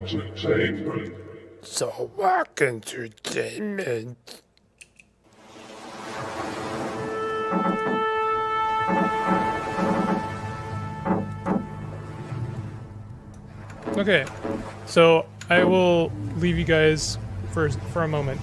Entertainment. So work entertainment. Okay, so I will leave you guys for for a moment.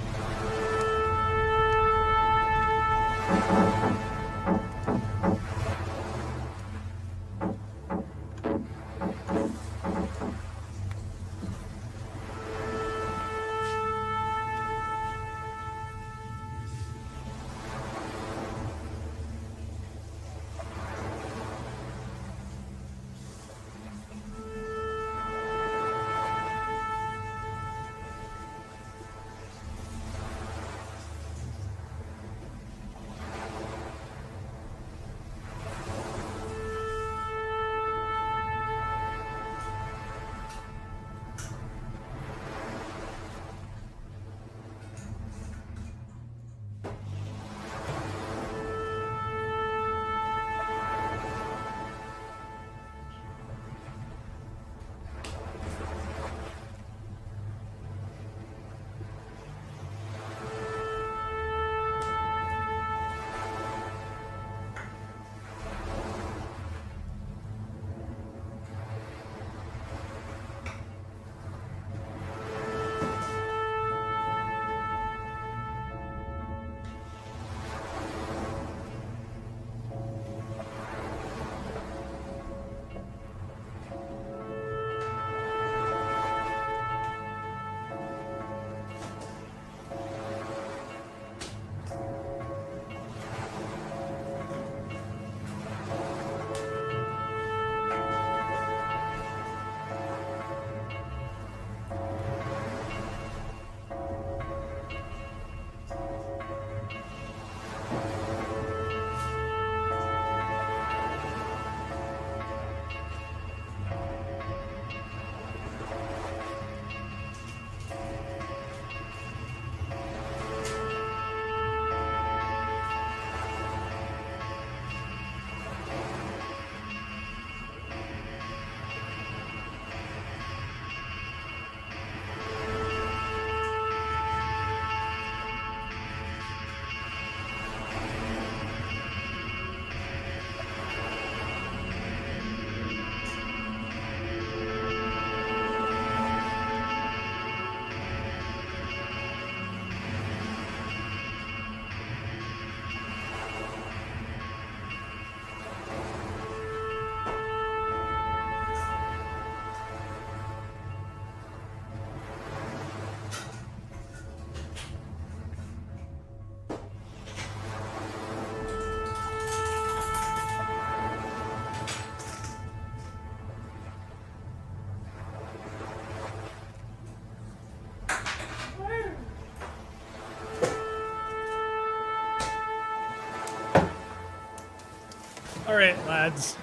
All right, lads.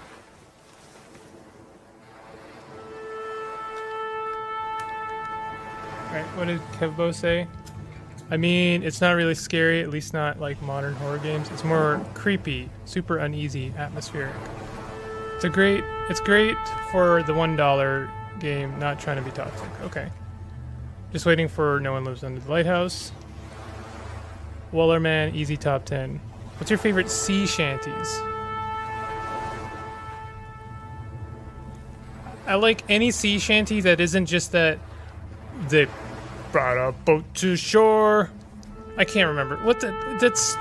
All right, what did Kevbo say? I mean, it's not really scary, at least not like modern horror games. It's more creepy, super uneasy, atmospheric. It's a great, it's great for the one dollar game, not trying to be toxic. Okay. Just waiting for No One Lives Under the Lighthouse. Wellerman, easy top 10. What's your favorite sea shanties? I like any sea shanty that isn't just that they brought a boat to shore. I can't remember what the that's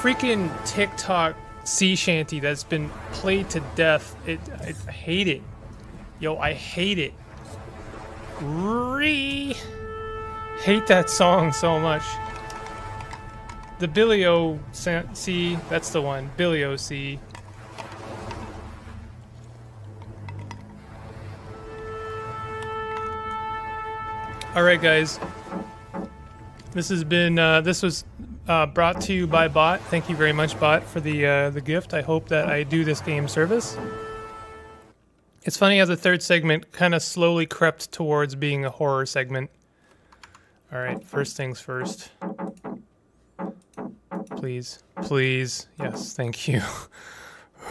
freaking TikTok sea shanty that's been played to death. It I hate it. Yo, I hate it. Re hate that song so much. The Billy o' Tea, that's the one. Billy o' Tea. All right, guys. This has been uh, this was uh, brought to you by Bot. Thank you very much, Bot, for the uh, the gift. I hope that I do this game service. It's funny how the third segment kind of slowly crept towards being a horror segment. All right, first things first. Please, please, yes, thank you.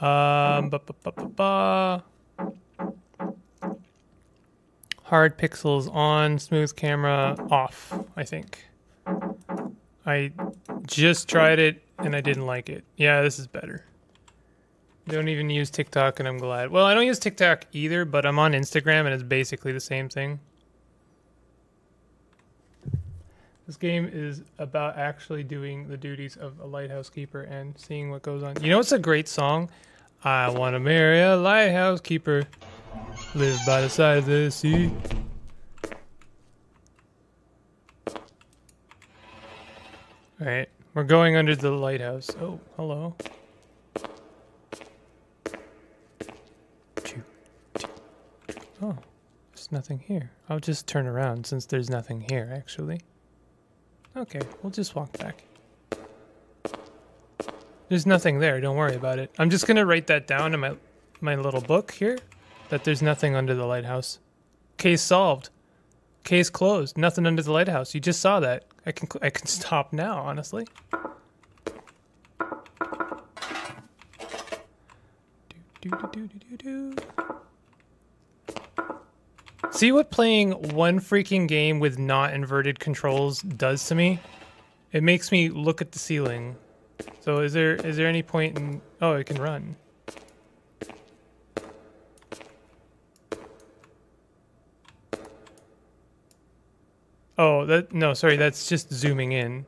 um, ba ba ba. Hard pixels on, smooth camera off, I think. I just tried it and I didn't like it. Yeah, this is better. Don't even use TikTok and I'm glad. Well, I don't use TikTok either, but I'm on Instagram and it's basically the same thing. This game is about actually doing the duties of a lighthouse keeper and seeing what goes on. You know it's a great song? I want to marry a lighthouse keeper. Live by the side of the sea. Alright, we're going under the lighthouse. Oh, hello. Oh, there's nothing here. I'll just turn around since there's nothing here, actually. Okay, we'll just walk back. There's nothing there, don't worry about it. I'm just gonna write that down in my my little book here, that there's nothing under the lighthouse. Case solved. Case closed. Nothing under the lighthouse. You just saw that. I can I can stop now, honestly. See what playing one freaking game with not inverted controls does to me? It makes me look at the ceiling. So is there is there any point in oh it can run. Oh, that no, sorry, that's just zooming in.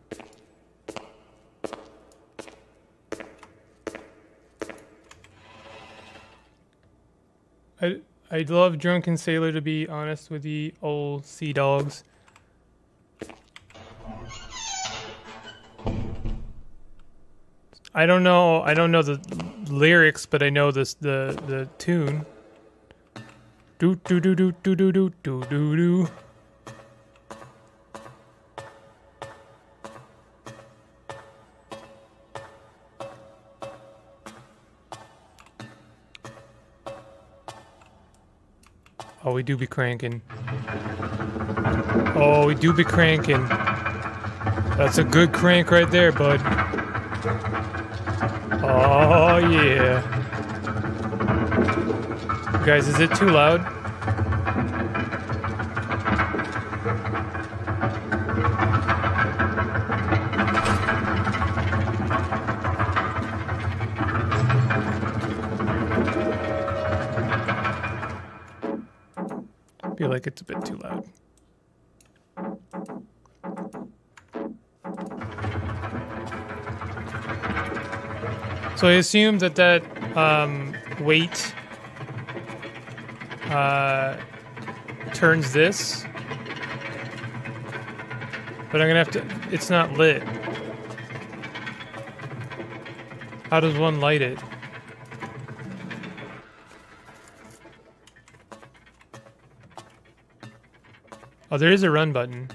I I'd love Drunken Sailor to be honest with the old sea dogs. I don't know. I don't know the lyrics, but I know this the the tune. Do do do do do do do do do do. Oh, we do be cranking. Oh, we do be cranking. That's a good crank right there, bud. Oh, yeah. Guys, is it too loud? So I assume that that um, weight uh, turns this, but I'm gonna have to. It's not lit. How does one light it? Oh, there is a run button.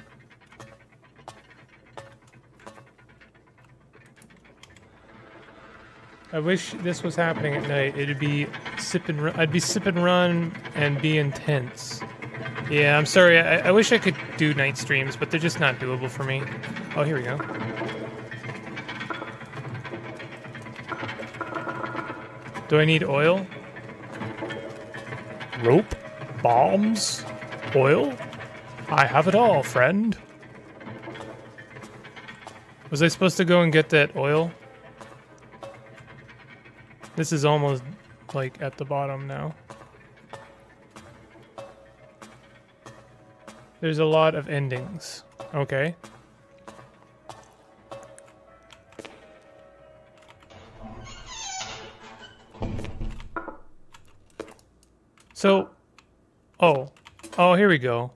I wish this was happening at night. It'd be sip and run. I'd be sip and run and be intense. Yeah, I'm sorry. I, I wish I could do night streams, but they're just not doable for me. Oh, here we go. Do I need oil? Rope? Bombs? Oil? I have it all, friend. Was I supposed to go and get that oil? This is almost like at the bottom now. There's a lot of endings. Okay. So, oh, oh, here we go.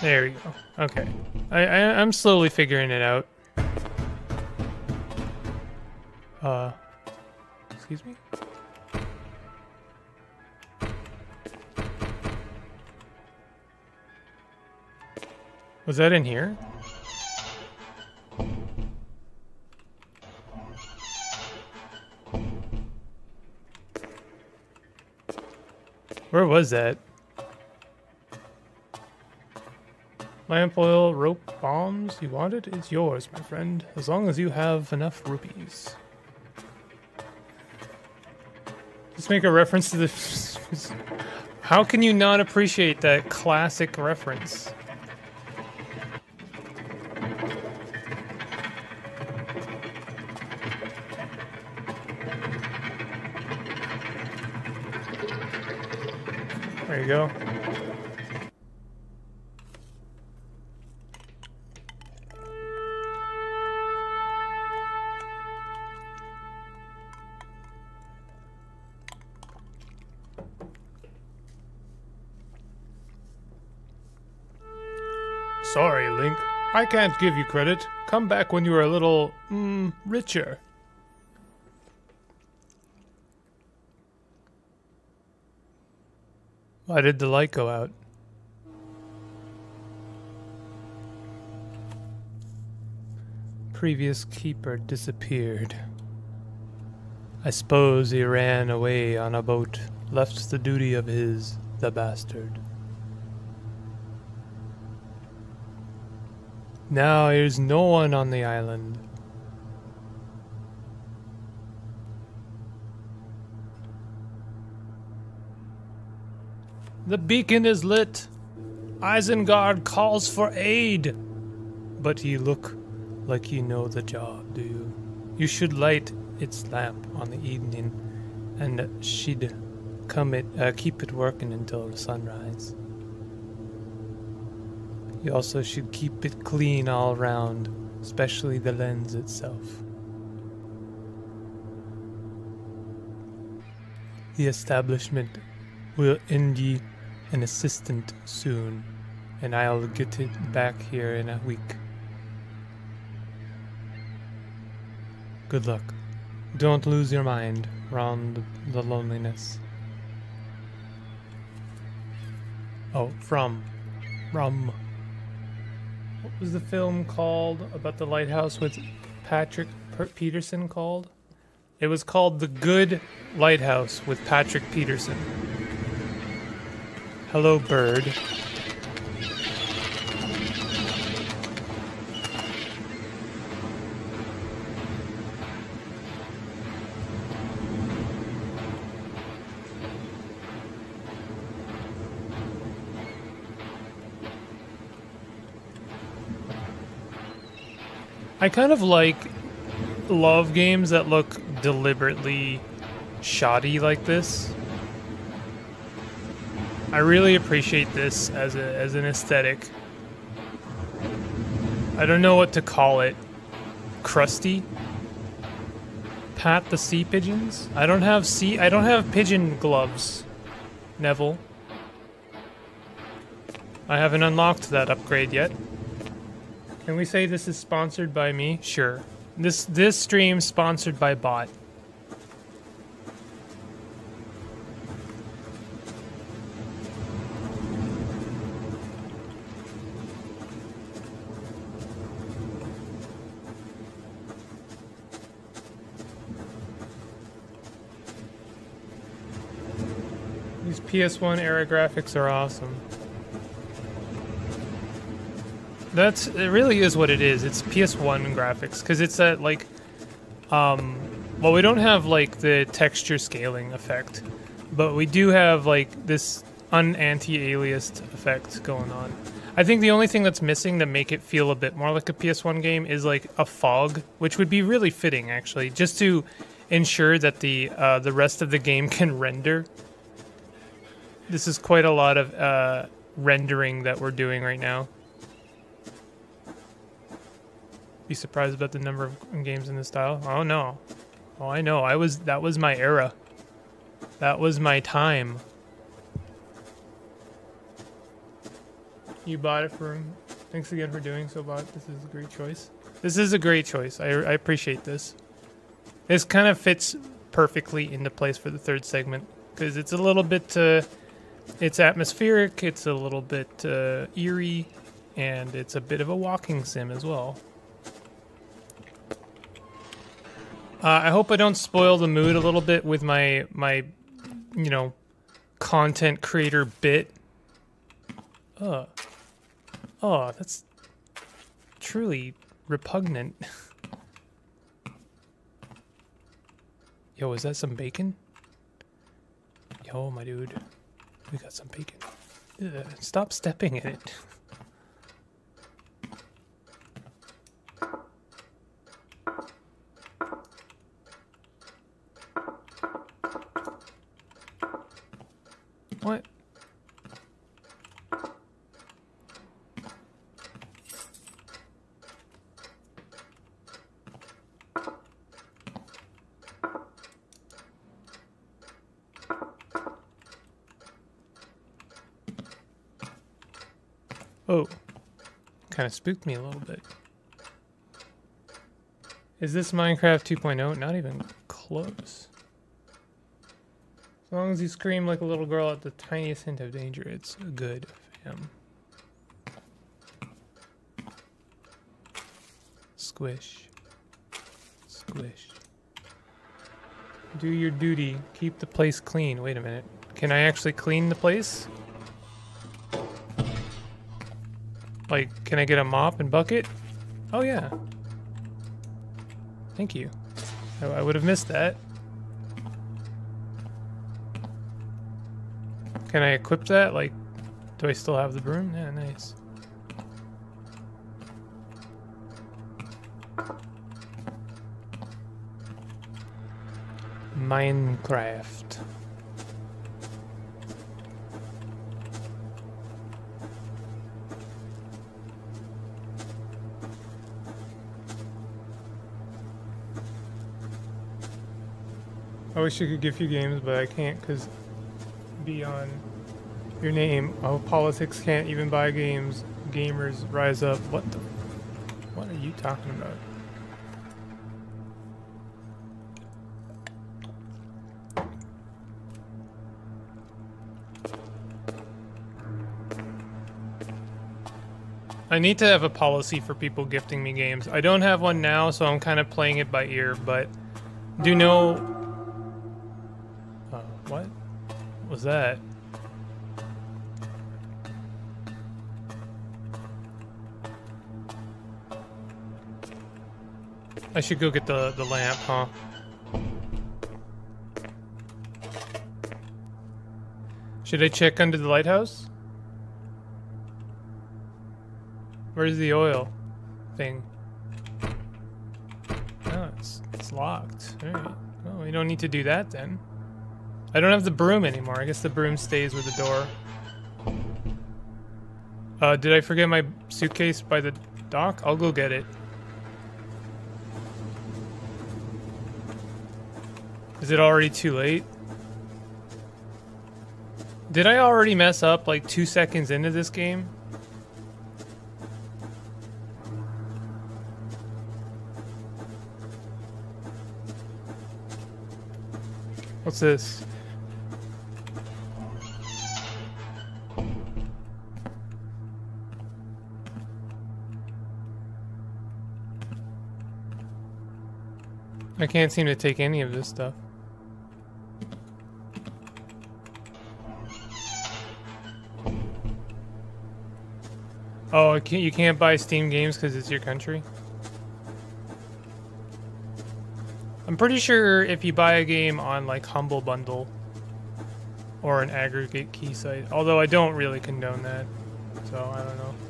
There we go. Okay. I, I I'm slowly figuring it out. Uh excuse me? Was that in here? Was that? Lamp oil, rope, bombs. You want it? It's yours, my friend. As long as you have enough rupees. Let's make a reference to the. How can you not appreciate that classic reference? You go. Sorry, Link. I can't give you credit. Come back when you are a little, mm, richer. Why did the light go out? Previous keeper disappeared. I suppose he ran away on a boat, left the duty of his, the bastard. Now there's no one on the island. The beacon is lit. Isengard calls for aid. But you look like you know the job, do you? You should light its lamp on the evening, and she'd come it, uh, keep it working until the sunrise. You also should keep it clean all round, especially the lens itself. The establishment will end ye an assistant soon, and I'll get it back here in a week. Good luck. Don't lose your mind round the loneliness. Oh, from. From. What was the film called about the lighthouse with Patrick Peterson called? It was called The Good Lighthouse with Patrick Peterson. Hello, bird. I kind of like love games that look deliberately shoddy like this. I really appreciate this as a as an aesthetic. I don't know what to call it. Crusty. Pat the sea pigeons. I don't have sea. I don't have pigeon gloves. Neville. I haven't unlocked that upgrade yet. Can we say this is sponsored by me? Sure. This this stream sponsored by Bot. These PS1 era graphics are awesome. That's it. Really is what it is. It's PS1 graphics because it's that like, um, well, we don't have like the texture scaling effect, but we do have like this un-anti-aliased effect going on. I think the only thing that's missing to make it feel a bit more like a PS1 game is like a fog, which would be really fitting actually, just to ensure that the uh, the rest of the game can render. This is quite a lot of uh, rendering that we're doing right now. be surprised about the number of games in this style. Oh no. Oh, I know. I was that was my era. That was my time. You bought it for him. Thanks again for doing so, bot. This is a great choice. This is a great choice. I, I appreciate this. This kind of fits perfectly into place for the third segment because it's a little bit, uh, it's atmospheric, it's a little bit uh, eerie, and it's a bit of a walking sim as well. Uh, I hope I don't spoil the mood a little bit with my my, you know, content creator bit. Uh. Oh, that's truly repugnant. Yo, is that some bacon? Yo, my dude. We got some bacon. Ugh, stop stepping in it. What? Oh, kind of spooked me a little bit. Is this Minecraft 2.0? Not even close. As long as you scream like a little girl at the tiniest hint of danger, it's good, fam. Squish. Squish. Do your duty. Keep the place clean. Wait a minute. Can I actually clean the place? Like, can I get a mop and bucket? Oh, yeah. Thank you. I, I would have missed that. Can I equip that? Like, do I still have the broom? Yeah, nice. Minecraft. I wish I could give you games, but I can't because beyond your name. Oh, politics can't even buy games. Gamers rise up. What the? What are you talking about? I need to have a policy for people gifting me games. I don't have one now, so I'm kind of playing it by ear, but do know... that? I should go get the, the lamp, huh? Should I check under the lighthouse? Where's the oil thing? Oh, it's, it's locked. Alright. Well, we don't need to do that then. I don't have the broom anymore. I guess the broom stays with the door. Uh, did I forget my suitcase by the dock? I'll go get it. Is it already too late? Did I already mess up like two seconds into this game? What's this? I can't seem to take any of this stuff. Oh, can't, you can't buy Steam games because it's your country? I'm pretty sure if you buy a game on like Humble Bundle or an aggregate key site, although I don't really condone that, so I don't know.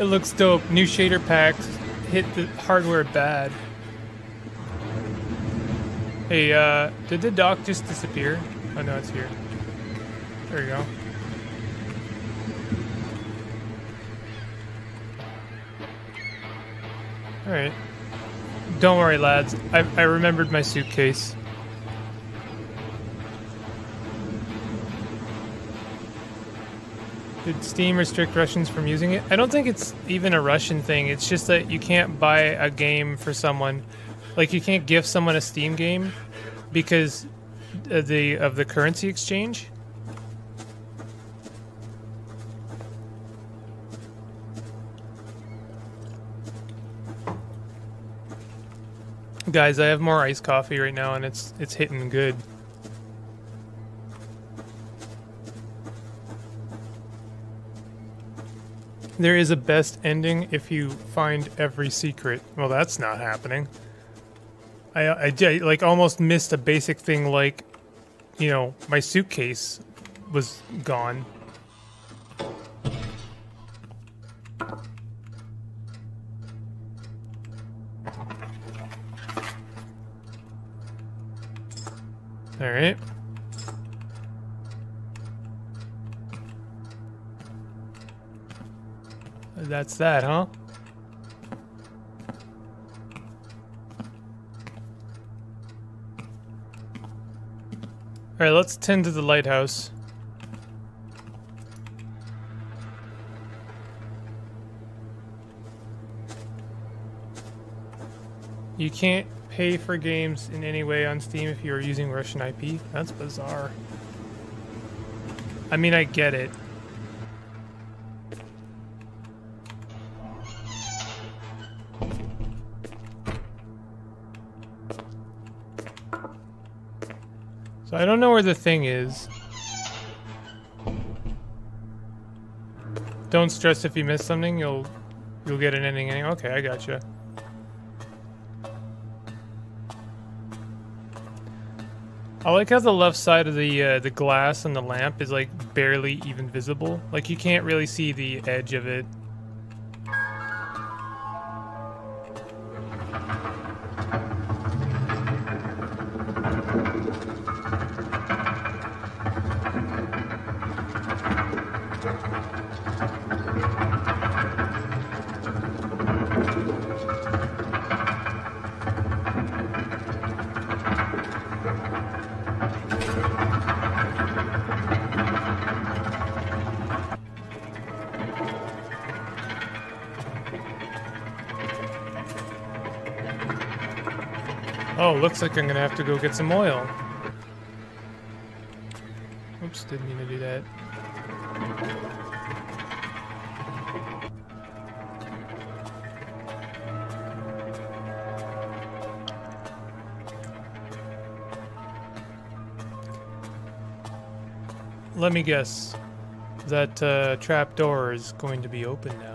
It looks dope. New shader packs hit the hardware bad. Hey, uh, did the dock just disappear? Oh no, it's here. There you go. Alright. Don't worry, lads. I, I remembered my suitcase. Did Steam restrict Russians from using it? I don't think it's even a Russian thing. It's just that you can't buy a game for someone, like you can't give someone a Steam game because of the of the currency exchange. Guys, I have more iced coffee right now, and it's it's hitting good. There is a best ending if you find every secret. Well, that's not happening. I, I, I like almost missed a basic thing like, you know, my suitcase was gone. All right. That's that, huh? Alright, let's tend to the lighthouse. You can't pay for games in any way on Steam if you are using Russian IP? That's bizarre. I mean, I get it. I don't know where the thing is. Don't stress if you miss something, you'll you'll get an ending. Okay, I gotcha. I like how the left side of the uh, the glass and the lamp is like barely even visible. Like you can't really see the edge of it. Looks like I'm gonna have to go get some oil. Oops, didn't mean to do that. Let me guess. That uh, trap door is going to be open now.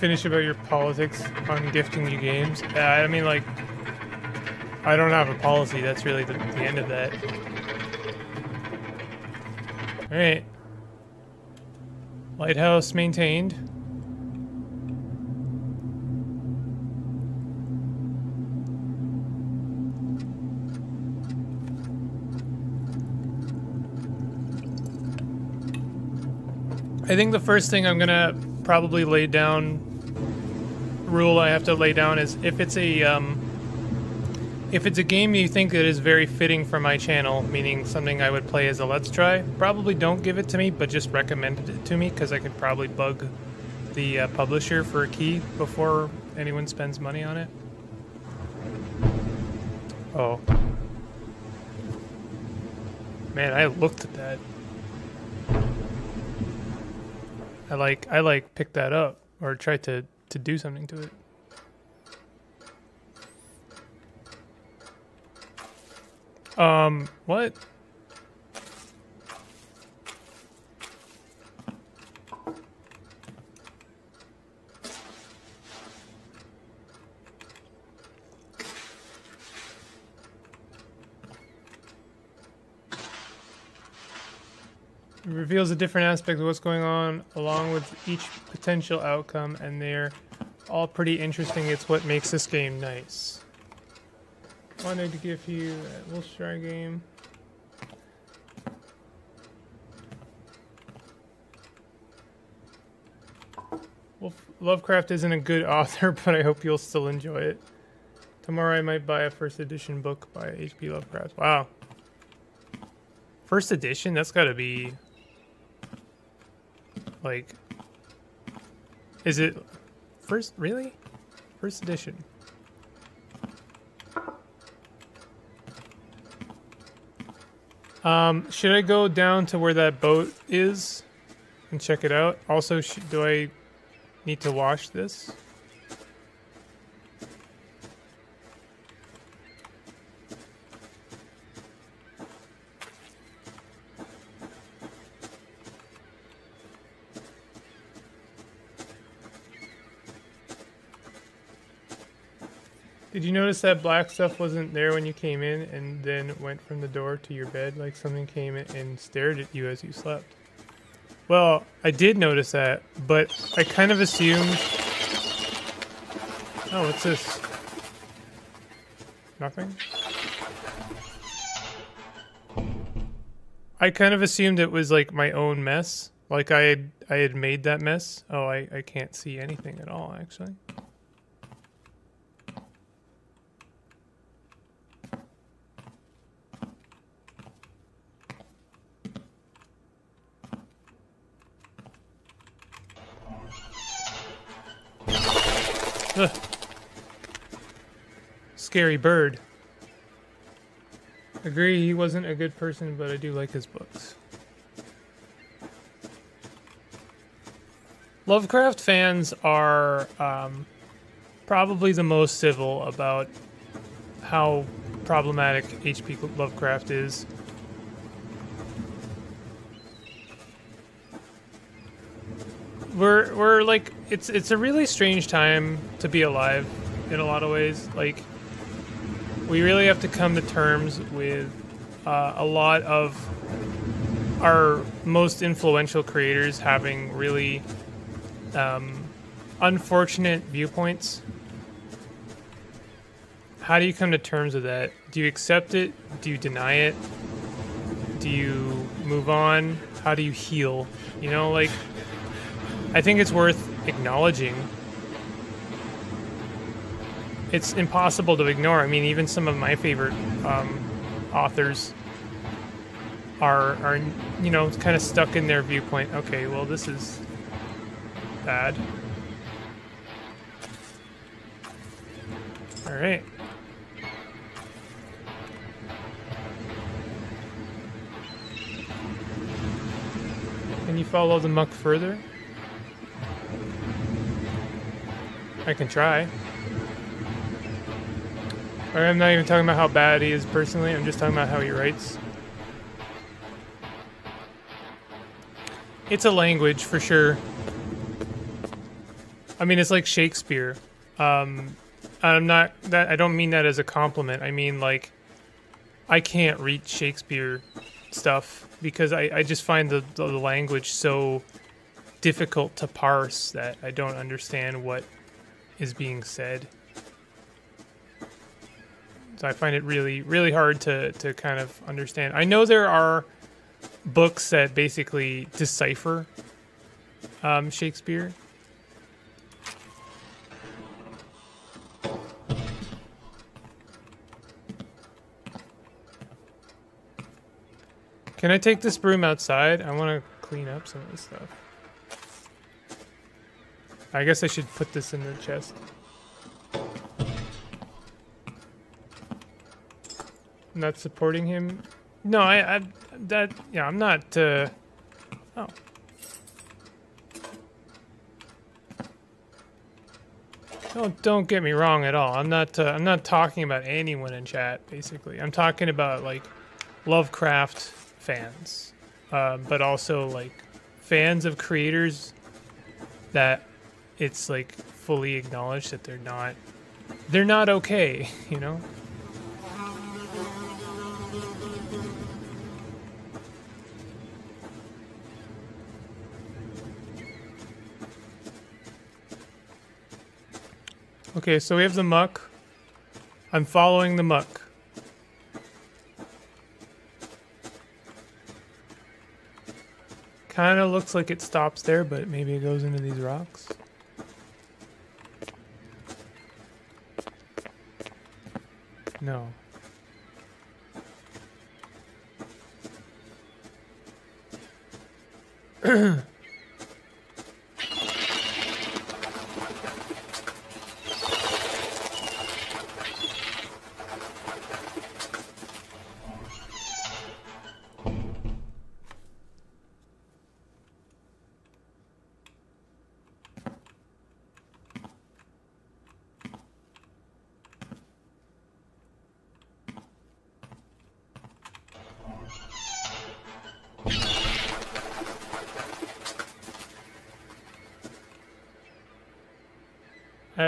Finish about your politics on gifting you games? Uh, I mean, like, I don't have a policy. That's really the, the end of that. Alright. Lighthouse maintained. I think the first thing I'm gonna probably lay down rule I have to lay down is if it's a um, if it's a game you think that is very fitting for my channel, meaning something I would play as a let's try, probably don't give it to me, but just recommend it to me because I could probably bug the uh, publisher for a key before anyone spends money on it. Oh. Man, I looked at that. I like I like picked that up or tried to to do something to it. Um, what? Reveals a different aspect of what's going on along with each potential outcome, and they're all pretty interesting. It's what makes this game nice. Wanted to give you a little Wilshire game. Well, Lovecraft isn't a good author, but I hope you'll still enjoy it. Tomorrow I might buy a first edition book by H.P. Lovecraft. Wow. First edition? That's got to be like is it first really? First edition. Um, should I go down to where that boat is and check it out? Also, do I need to wash this? Did you notice that black stuff wasn't there when you came in and then went from the door to your bed like something came and stared at you as you slept? Well, I did notice that, but I kind of assumed... Oh, what's this? Nothing? I kind of assumed it was like my own mess. Like I had I had made that mess. Oh, I, I can't see anything at all actually. Ugh. Scary bird. Agree, he wasn't a good person, but I do like his books. Lovecraft fans are um, probably the most civil about how problematic H.P. Lovecraft is. we're we're like it's it's a really strange time to be alive in a lot of ways. Like we really have to come to terms with uh, a lot of our most influential creators having really um, unfortunate viewpoints. How do you come to terms with that? Do you accept it? Do you deny it? Do you move on? How do you heal? You know, like I think it's worth acknowledging. It's impossible to ignore. I mean, even some of my favorite um, authors are are you know kind of stuck in their viewpoint. Okay, well this is bad. All right. Can you follow the muck further? I can try. Or I'm not even talking about how bad he is personally, I'm just talking about how he writes. It's a language for sure. I mean, it's like Shakespeare. Um, I'm not that. I don't mean that as a compliment. I mean like, I can't read Shakespeare stuff because I, I just find the, the language so difficult to parse that I don't understand what is being said. So I find it really, really hard to, to kind of understand. I know there are books that basically decipher um, Shakespeare. Can I take this broom outside? I want to clean up some of this stuff. I guess I should put this in the chest. Not supporting him? No, I, I that, yeah, I'm not, uh, oh. Don't don't get me wrong at all. I'm not uh, I'm not talking about anyone in chat. Basically, I'm talking about like Lovecraft fans, uh, but also like fans of creators that it's like fully acknowledged that they're not they're not okay, you know? Okay, so we have the muck. I'm following the muck. Kind of looks like it stops there, but maybe it goes into these rocks. No.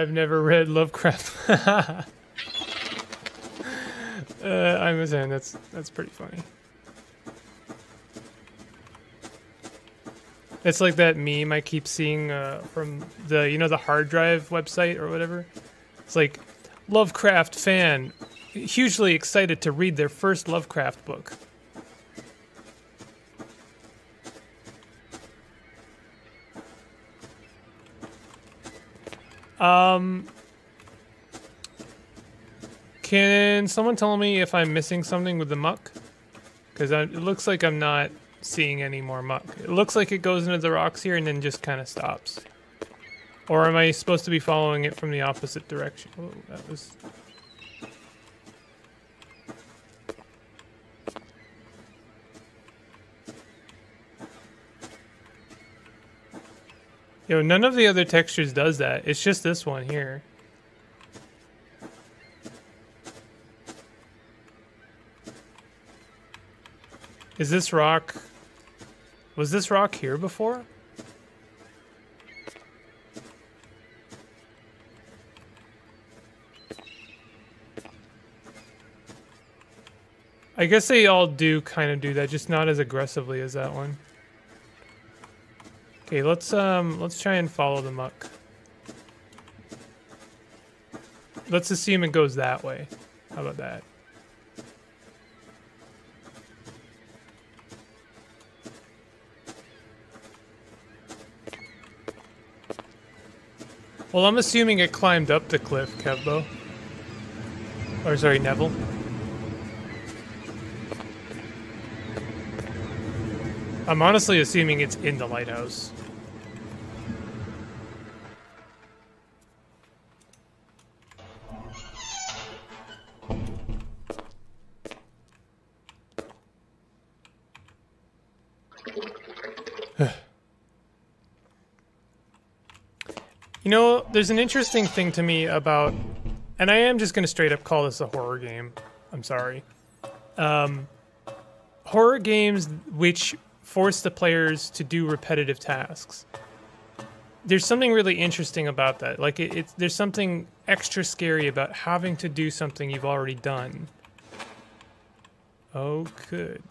I've never read Lovecraft. uh, I'm saying that's that's pretty funny. It's like that meme I keep seeing uh, from the you know the hard drive website or whatever. It's like Lovecraft fan hugely excited to read their first Lovecraft book. Um, can someone tell me if I'm missing something with the muck? Because it looks like I'm not seeing any more muck. It looks like it goes into the rocks here and then just kind of stops. Or am I supposed to be following it from the opposite direction? Oh, that was... Yo, none of the other textures does that. It's just this one here. Is this rock... Was this rock here before? I guess they all do kind of do that, just not as aggressively as that one. Okay, let's um let's try and follow the muck. Let's assume it goes that way. How about that? Well, I'm assuming it climbed up the cliff, Kevbo. Or sorry, Neville. I'm honestly assuming it's in the lighthouse. You know, there's an interesting thing to me about, and I am just going to straight up call this a horror game. I'm sorry. Um, horror games which force the players to do repetitive tasks. There's something really interesting about that. Like, it, it's there's something extra scary about having to do something you've already done. Oh, good.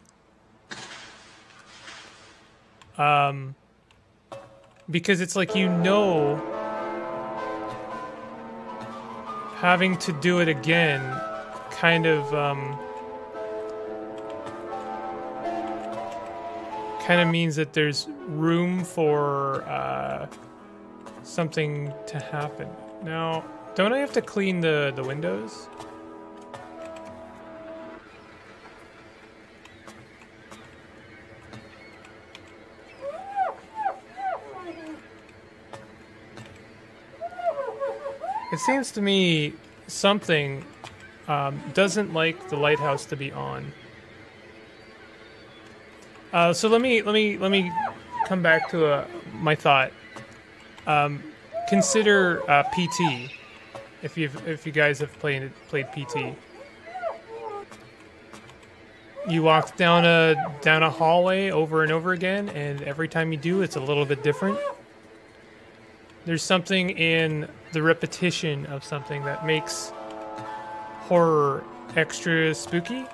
Um, because it's like you know having to do it again kind of um, kind of means that there's room for uh, something to happen. Now, don't I have to clean the, the windows? It seems to me something um, doesn't like the lighthouse to be on. Uh, so let me let me let me come back to uh, my thought. Um, consider uh, PT if you if you guys have played played PT. You walk down a down a hallway over and over again, and every time you do, it's a little bit different. There's something in the repetition of something that makes horror extra spooky.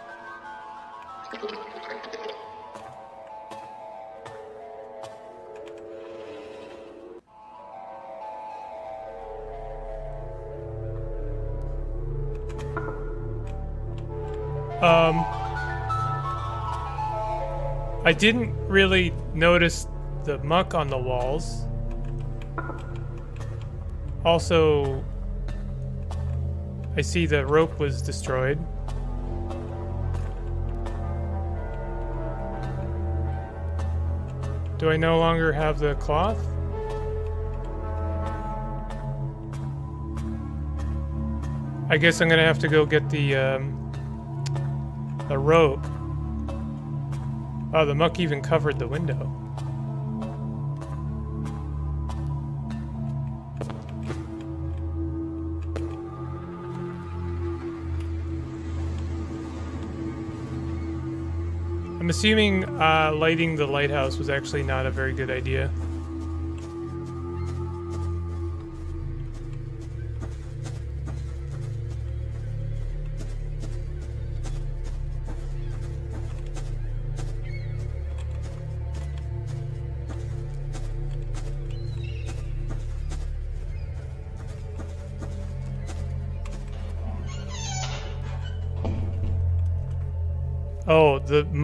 Um, I didn't really notice the muck on the walls. Also, I see the rope was destroyed. Do I no longer have the cloth? I guess I'm gonna have to go get the um, the rope. Oh, the muck even covered the window. I'm assuming uh, lighting the lighthouse was actually not a very good idea.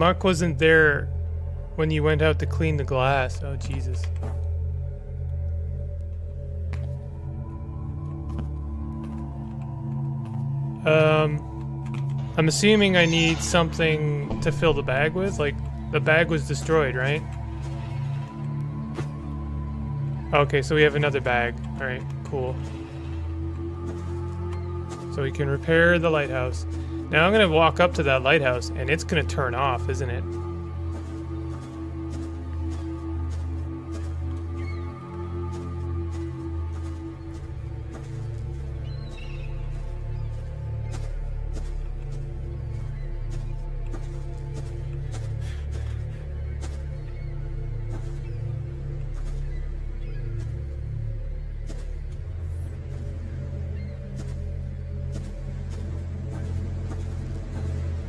Muck wasn't there when you went out to clean the glass. Oh, Jesus. Um, I'm assuming I need something to fill the bag with. Like, the bag was destroyed, right? Okay, so we have another bag. Alright, cool. So we can repair the lighthouse. Now I'm gonna walk up to that lighthouse and it's gonna turn off, isn't it?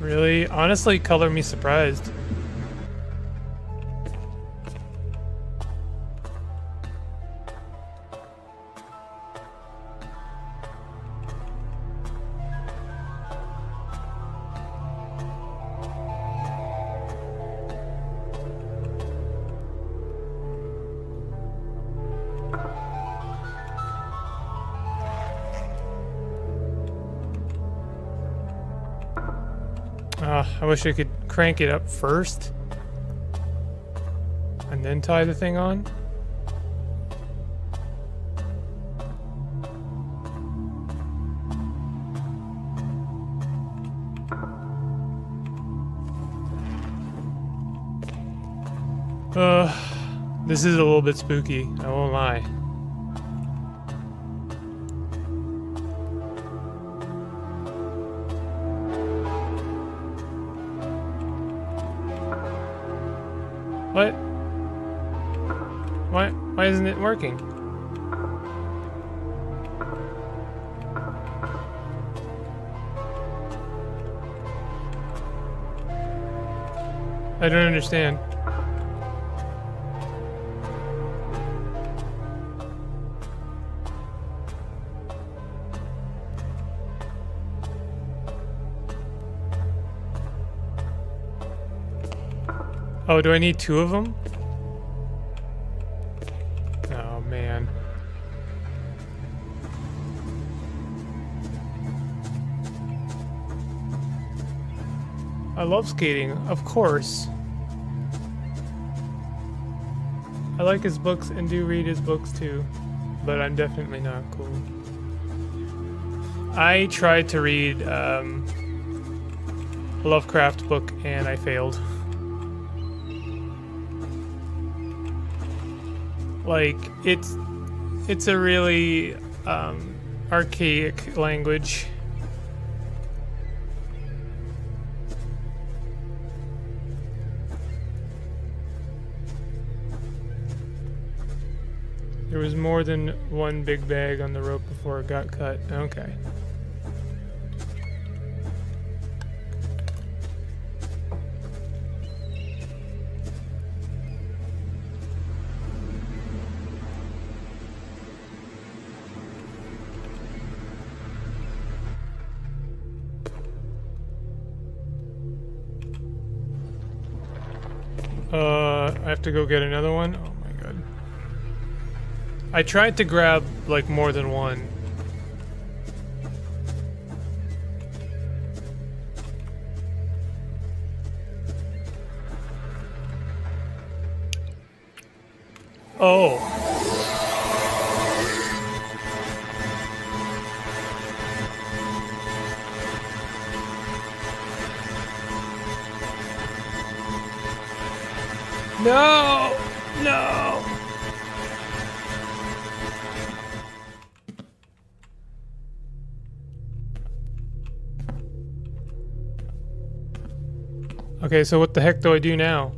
Really? Honestly, color me surprised. Wish I could crank it up first. And then tie the thing on. Uh, this is a little bit spooky, I won't lie. Why, isn't it working? I don't understand. Oh, do I need two of them? Love skating, of course. I like his books and do read his books too, but I'm definitely not cool. I tried to read um, a Lovecraft book and I failed. like it's it's a really um, archaic language. More than one big bag on the rope before it got cut. Okay. Uh, I have to go get I tried to grab, like, more than one. Okay, so what the heck do I do now?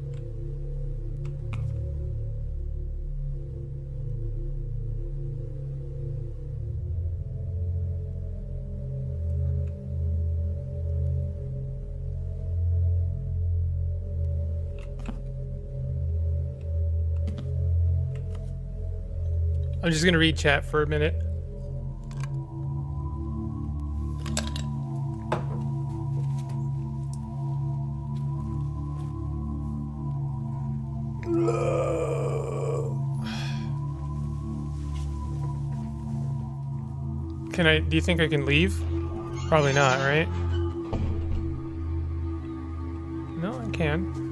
I'm just gonna read chat for a minute. Can I, do you think I can leave? Probably not, right? No, I can.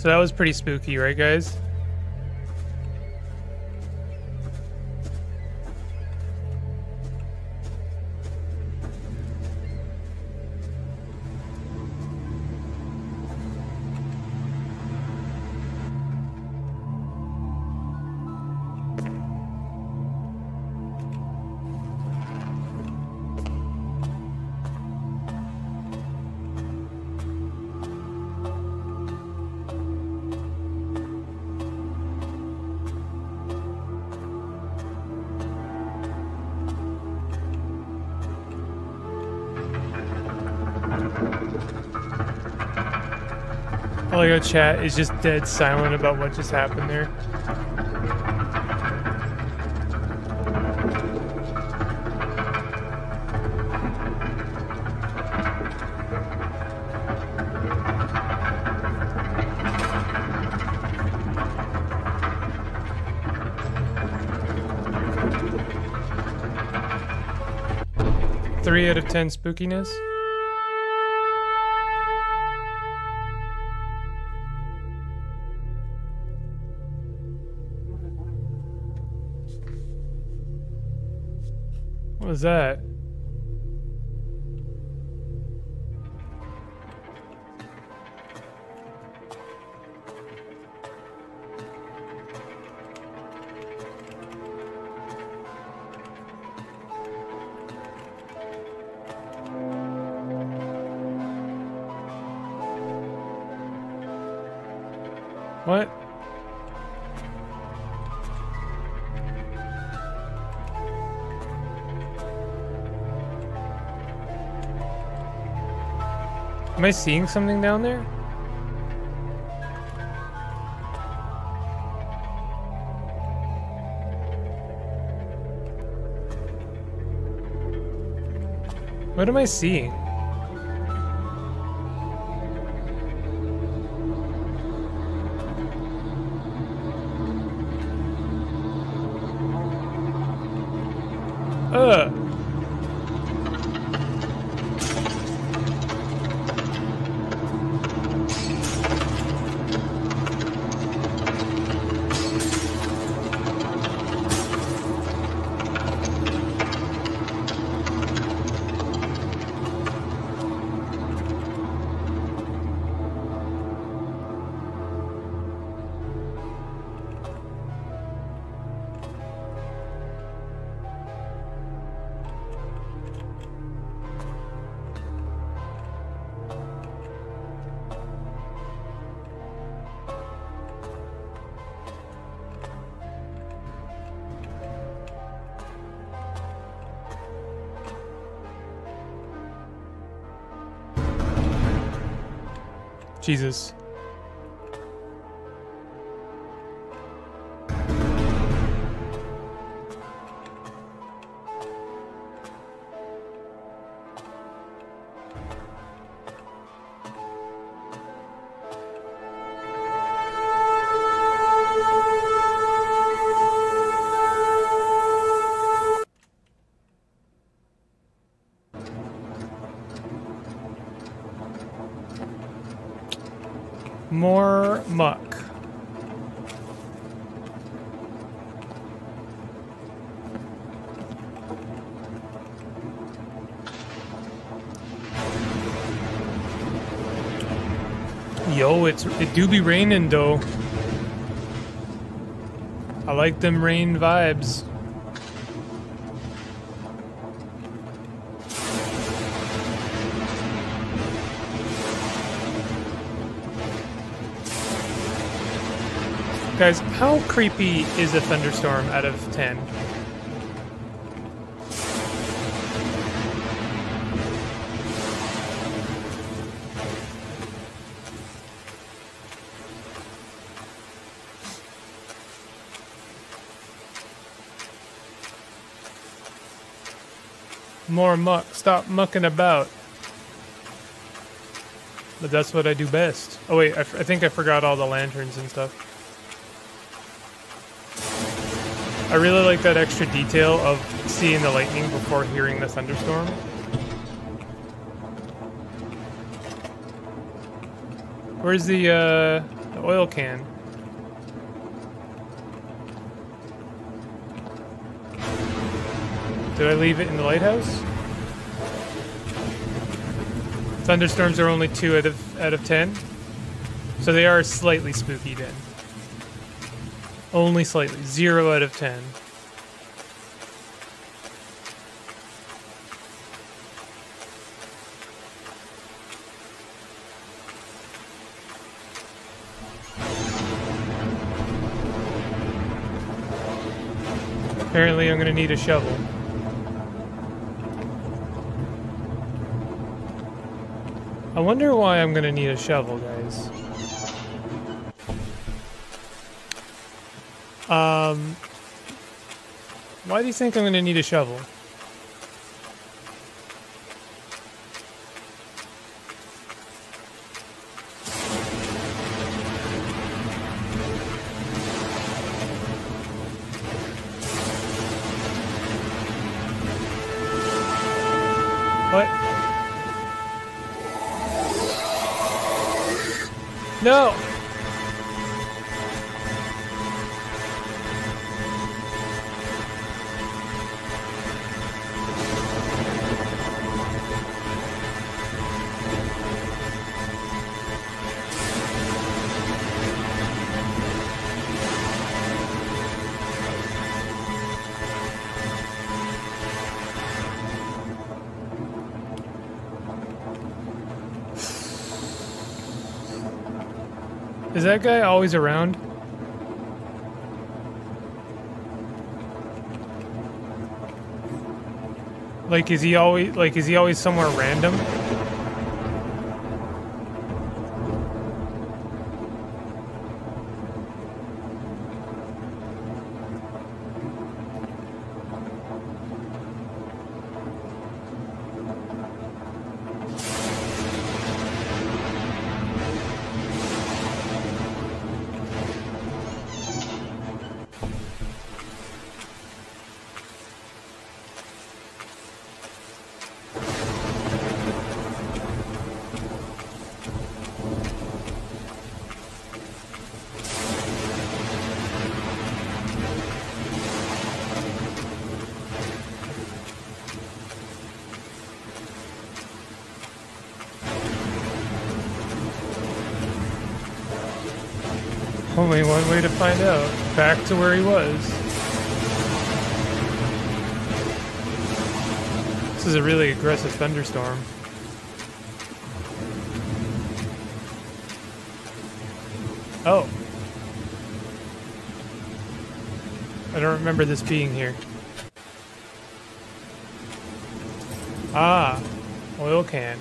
So that was pretty spooky, right guys? Chat is just dead silent about what just happened there. Three out of ten spookiness. Was that? I seeing something down there? What am I seeing? Jesus. It's it do be raining though. I like them rain vibes. Guys, how creepy is a thunderstorm out of 10? More muck. Stop mucking about. But that's what I do best. Oh wait, I, think I forgot all the lanterns and stuff. I really like that extra detail of seeing the lightning before hearing the thunderstorm. Where's the, uh, the oil can? Did I leave it in the lighthouse? Thunderstorms are only two out of out of ten, so they are slightly spooky then. Only slightly, zero out of ten. Apparently I'm gonna need a shovel. I wonder why I'm gonna need a shovel, guys. Um, why do you think I'm gonna need a shovel? Is that guy always around? Like, is he always like is he always somewhere random? Only one way to find out. Back to where he was. This is a really aggressive thunderstorm. Oh. I don't remember this being here. Ah, oil can.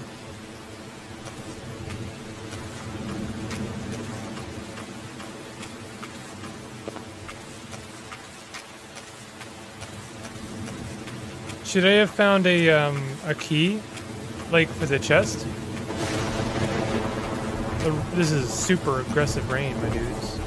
Should I have found a um, a key, like for the chest? This is super aggressive rain, my dudes.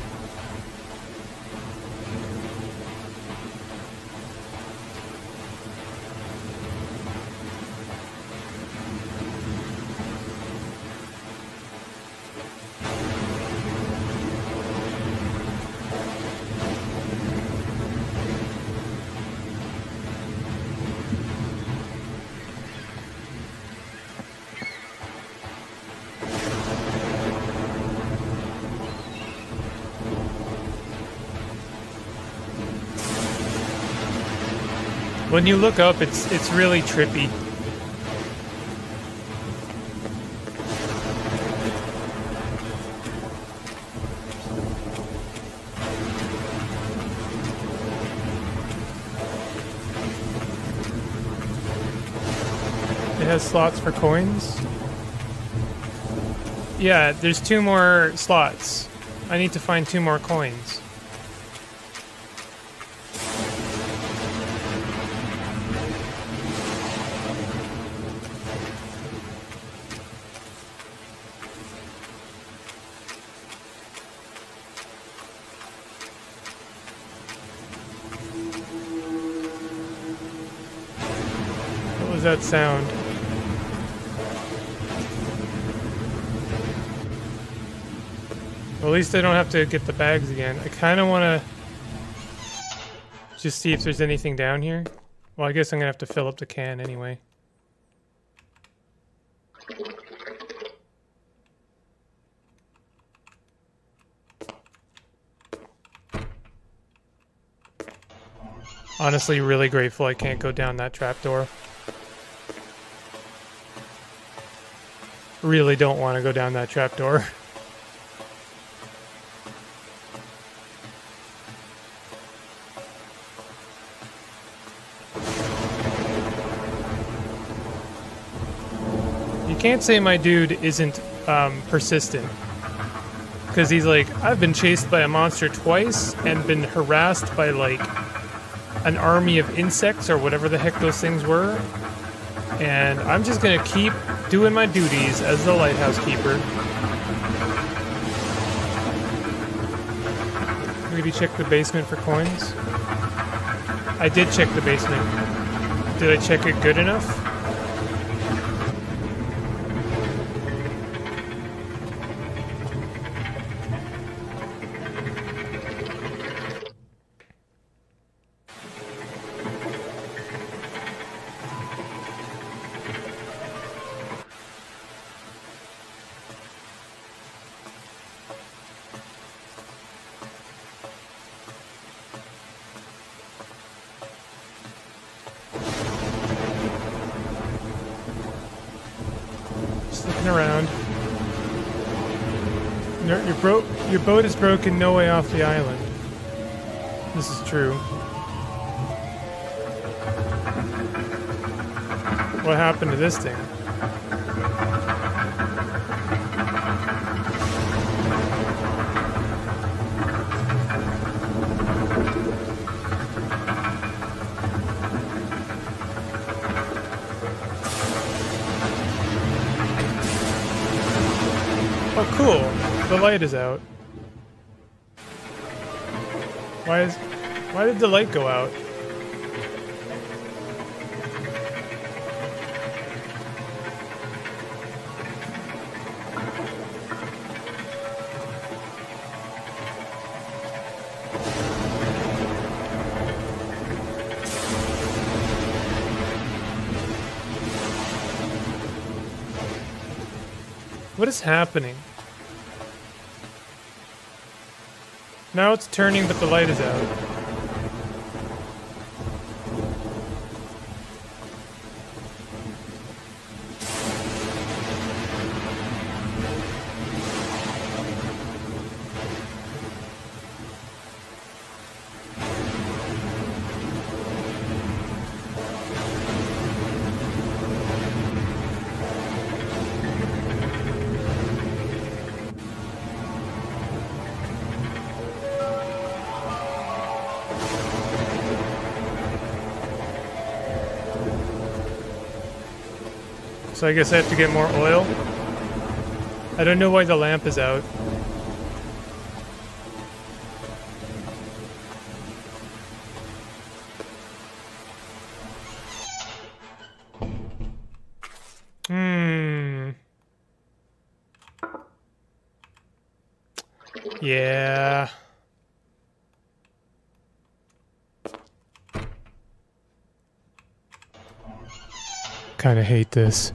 When you look up, it's it's really trippy. It has slots for coins. Yeah, there's two more slots. I need to find two more coins. Sound? Well, at least I don't have to get the bags again. I kind of want to just see if there's anything down here. Well, I guess I'm going to have to fill up the can anyway. Honestly, really grateful I can't go down that trapdoor. Really don't want to go down that trapdoor. You can't say my dude isn't um, persistent. Because he's like, I've been chased by a monster twice and been harassed by like an army of insects or whatever the heck those things were. And I'm just gonna keep doing my duties as the lighthouse keeper. Maybe check the basement for coins. I did check the basement. Did I check it good enough? Your, your, bro- your boat is broken, no way off the island. This is true. What happened to this thing? Light is out. Why is... Why did the light go out? What is happening? Now it's turning, but the light is out. So I guess I have to get more oil. I don't know why the lamp is out. Hmm. Yeah. Kind of hate this.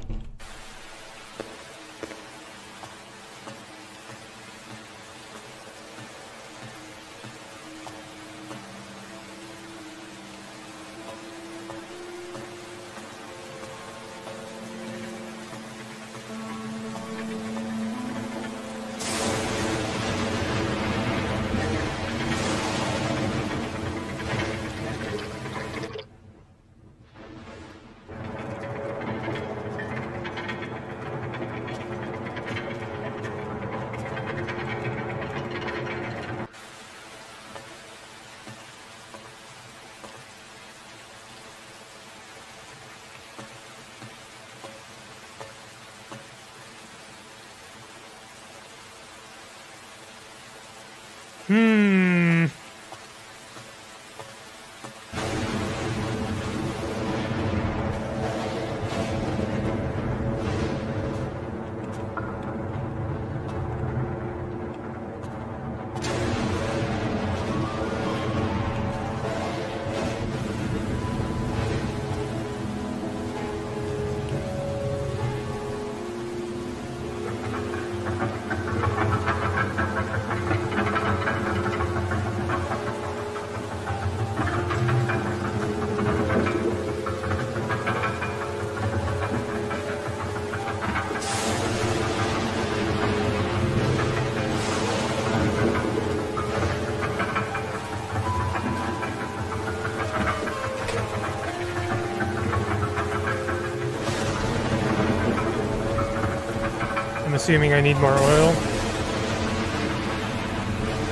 Assuming I need more oil.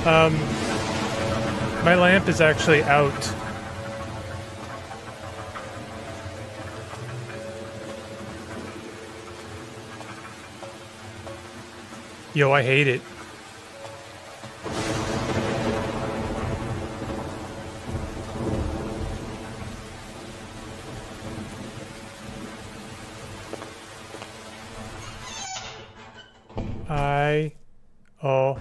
Um, my lamp is actually out. Yo, I hate it. I oh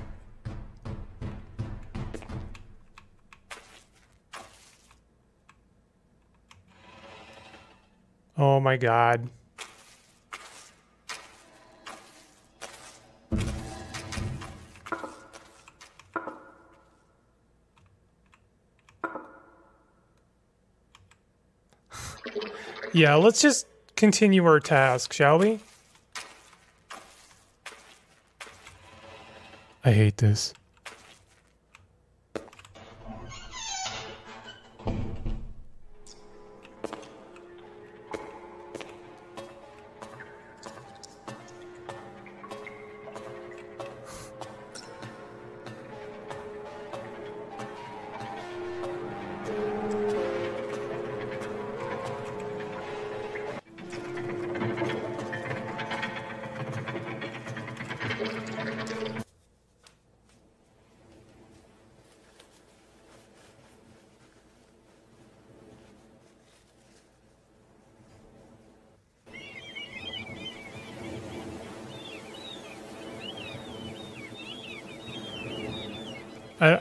Oh my god. Yeah, let's just continue our task, shall we? I hate this.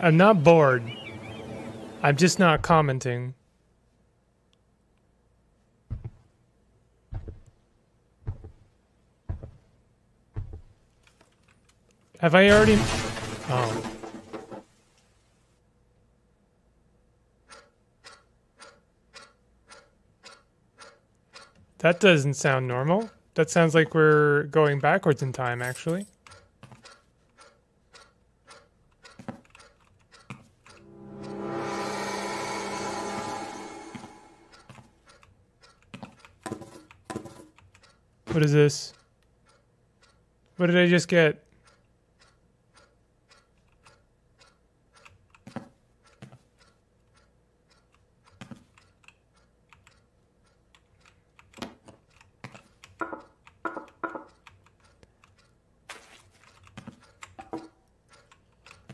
I'm not bored. I'm just not commenting. Have I already? Oh. That doesn't sound normal. That sounds like we're going backwards in time, actually. What is this? What did I just get?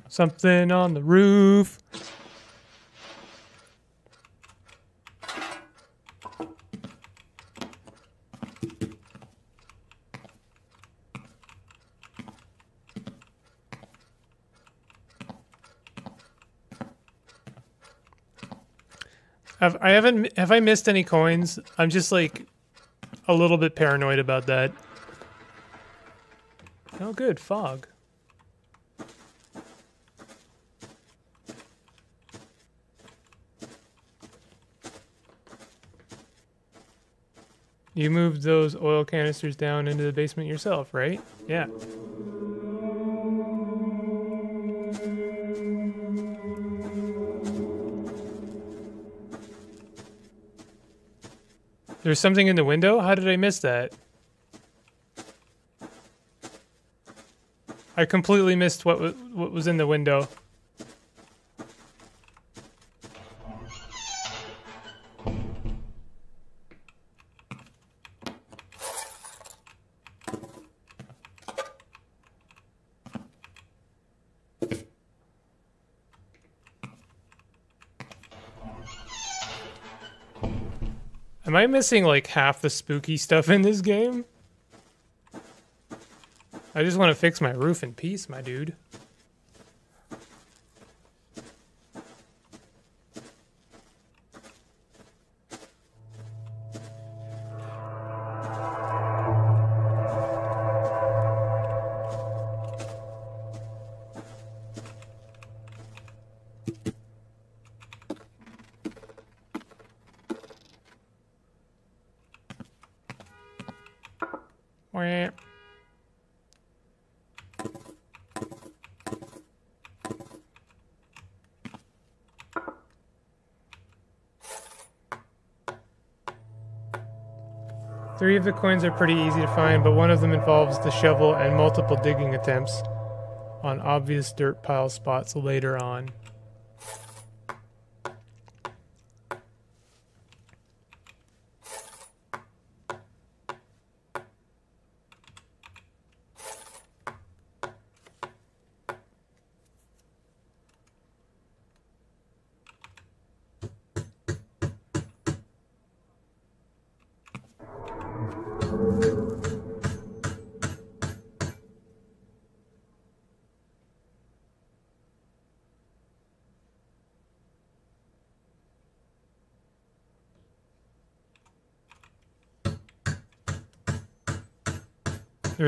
Something on the roof. Haven't have I missed any coins? I'm just like a little bit paranoid about that. Oh good, fog. You moved those oil canisters down into the basement yourself, right? Yeah. There's something in the window? How did I miss that? I completely missed what what was in the window. Missing like half the spooky stuff in this game? I just want to fix my roof in peace, my dude. Of the coins are pretty easy to find, but one of them involves the shovel and multiple digging attempts on obvious dirt pile spots later on.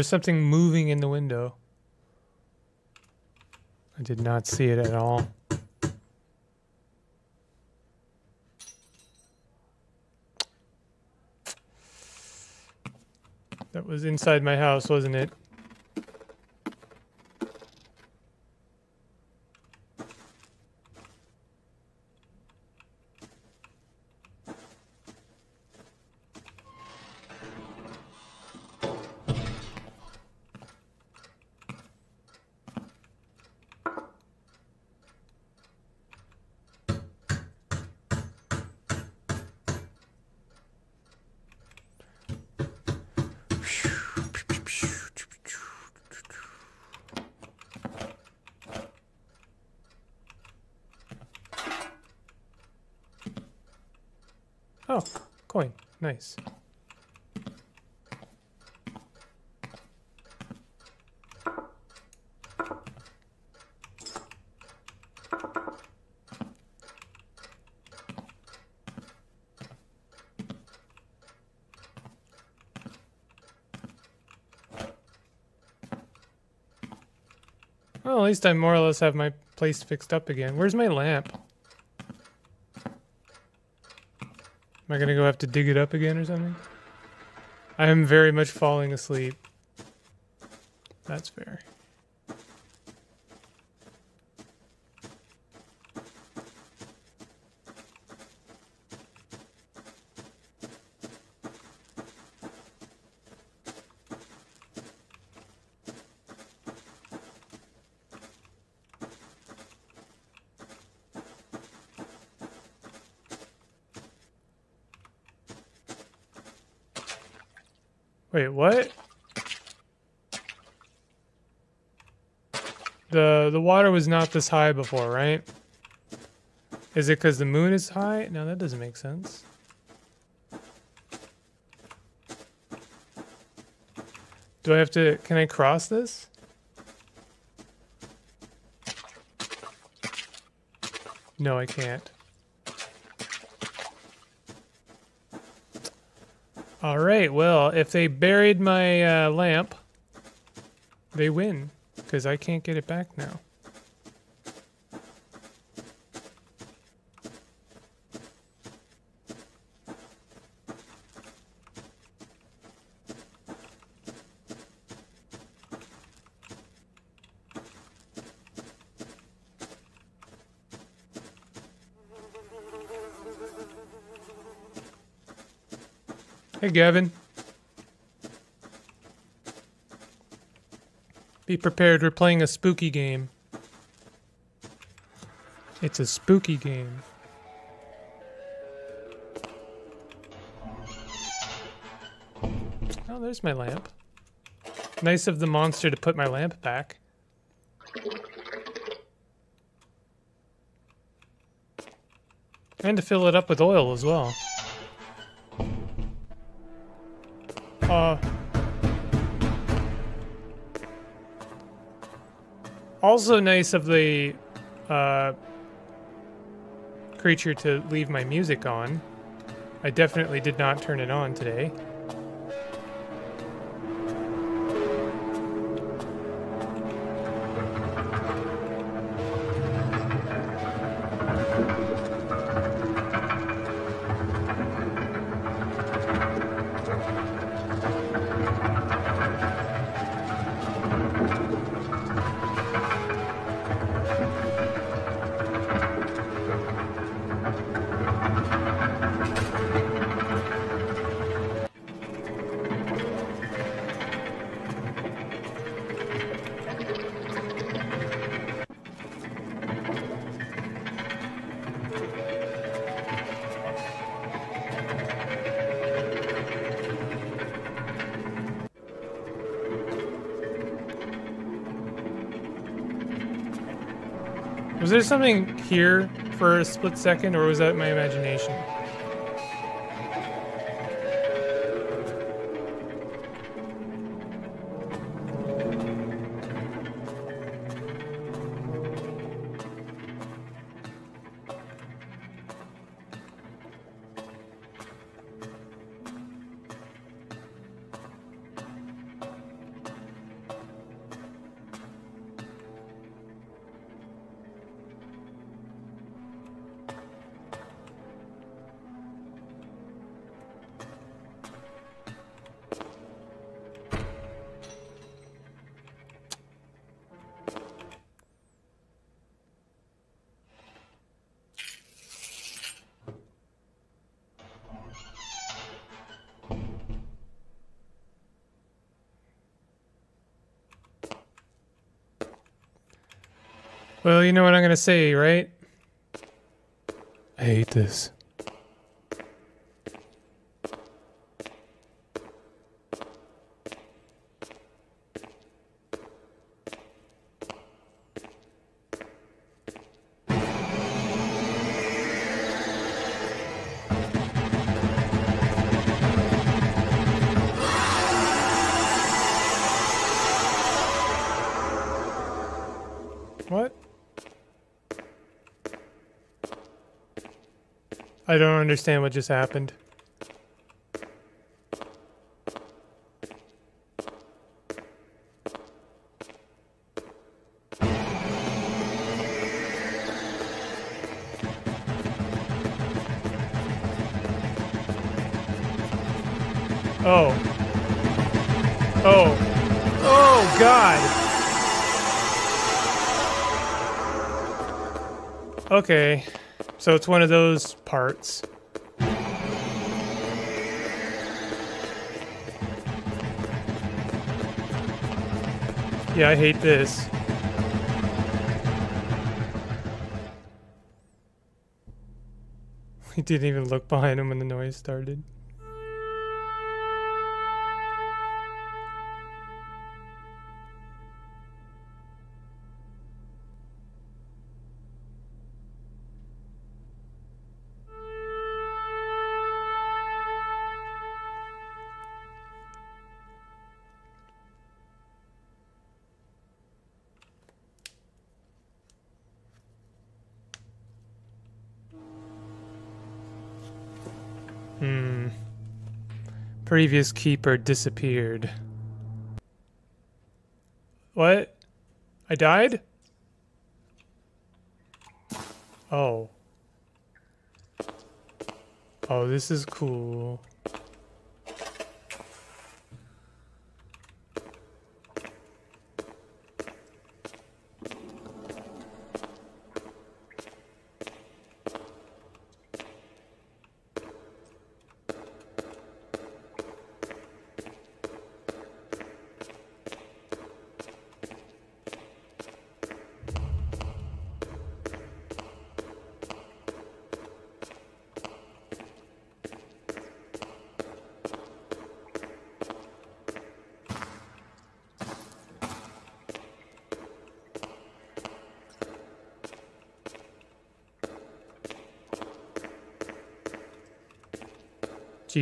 Was something moving in the window. I did not see it at all. That was inside my house, wasn't it? Oh, coin. Nice. Well, at least I more or less have my place fixed up again. Where's my lamp? Am I gonna go have to dig it up again or something? I am very much falling asleep. That's fair. Wait, what? The the water was not this high before, right? Is it because the moon is high? No, that doesn't make sense. Do I have to, can I cross this? No, I can't. All right, well, if they buried my uh, lamp, they win, because I can't get it back now. Hey, Gavin. Be prepared, we're playing a spooky game. It's a spooky game. Oh, there's my lamp. Nice of the monster to put my lamp back. And to fill it up with oil as well. Also nice of the uh, creature to leave my music on. I definitely did not turn it on today. Something here for a split second, or was that my imagination? Well, you know what I'm gonna say, right? I hate this. Understand what just happened. Oh. Oh. Oh, God. Okay, so it's one of those parts. Yeah, I hate this. He didn't even look behind him when the noise started. Previous keeper disappeared. What? I died? Oh. Oh, this is cool.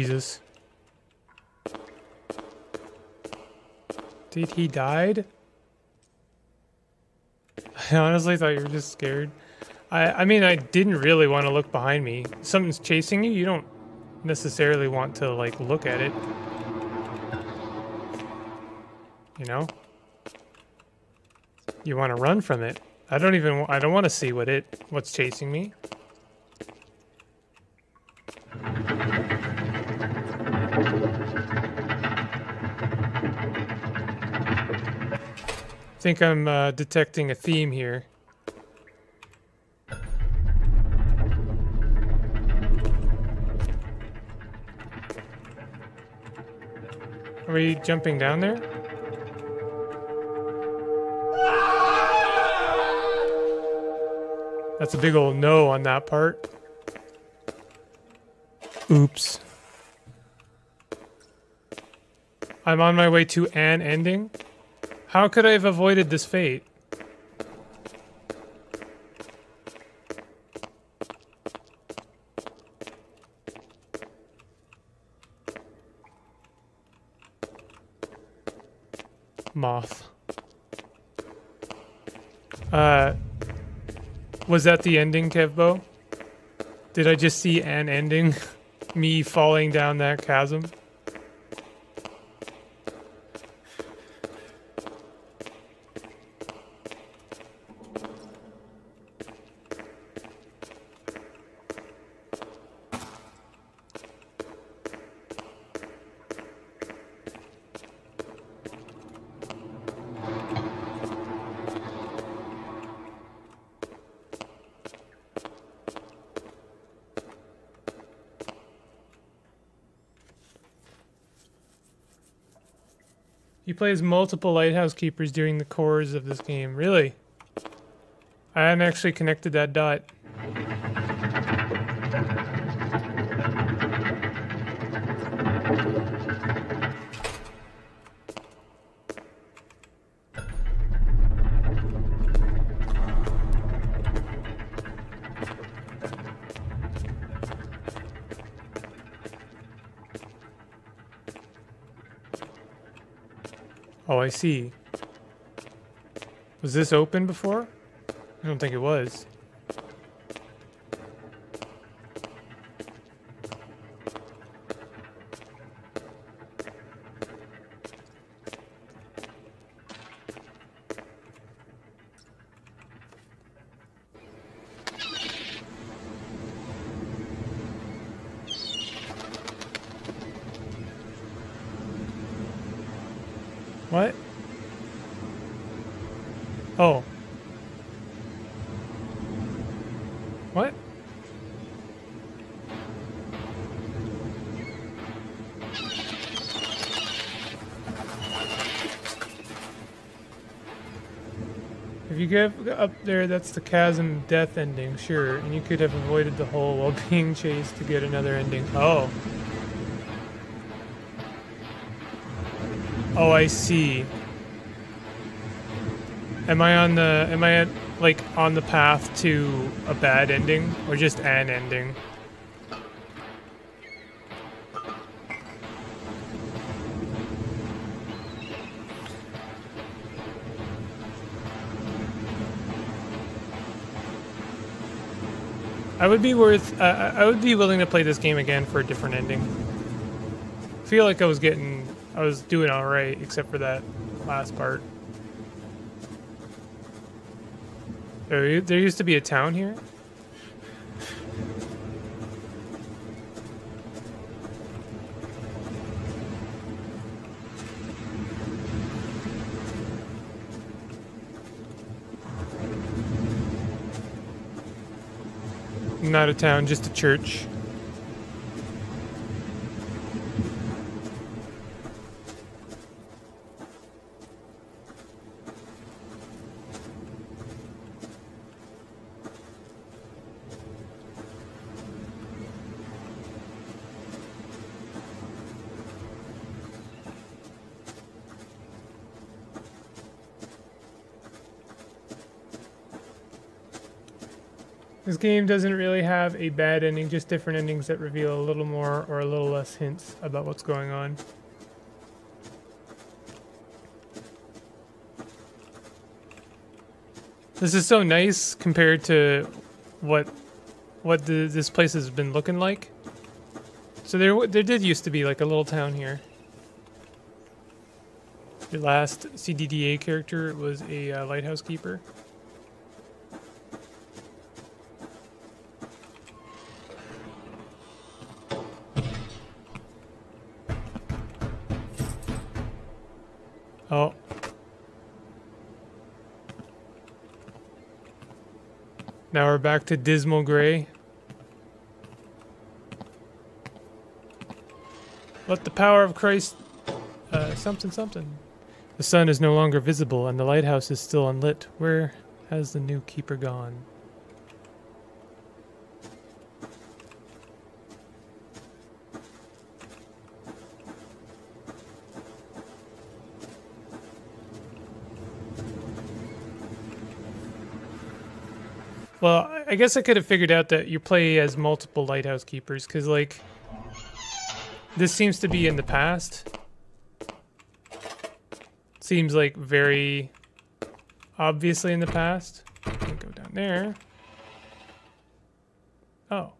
Jesus. feet. He died? I honestly thought you were just scared. I, I mean, I didn't really want to look behind me. Something's chasing you, you don't necessarily want to, like, look at it. You know? You want to run from it. I don't even, I don't want to see what it, what's chasing me. Think I'm uh, detecting a theme here. Are we jumping down there? That's a big old no on that part. Oops. I'm on my way to an ending. How could I have avoided this fate? Moth. Uh, was that the ending, Kevbo? Did I just see an ending? Me falling down that chasm? You play multiple lighthouse keepers during the cores of this game. Really? I hadn't actually connected that dot. Oh, I see. Was this open before? I don't think it was. What? Oh. What? If you get up there, that's the chasm death ending, sure, and you could have avoided the hole while being chased to get another ending. Oh. Oh, I see. Am I on the am I at, like on the path to a bad ending or just an ending? I would be worth uh, I would be willing to play this game again for a different ending. I feel like I was getting I was doing all right except for that last part. There, there used to be a town here. Not a town, just a church. game doesn't really have a bad ending, just different endings that reveal a little more or a little less hints about what's going on. This is so nice compared to what what the, this place has been looking like. So there, there did used to be like a little town here. The last CDDA character was a uh, lighthouse keeper. To Dismal Gray. Let the power of Christ... Uh, something, something. The sun is no longer visible, and the lighthouse is still unlit. Where has the new keeper gone? Well, I guess I could have figured out that you play as multiple lighthouse keepers, because, like, this seems to be in the past. Seems like very obviously in the past. Go down there. Oh.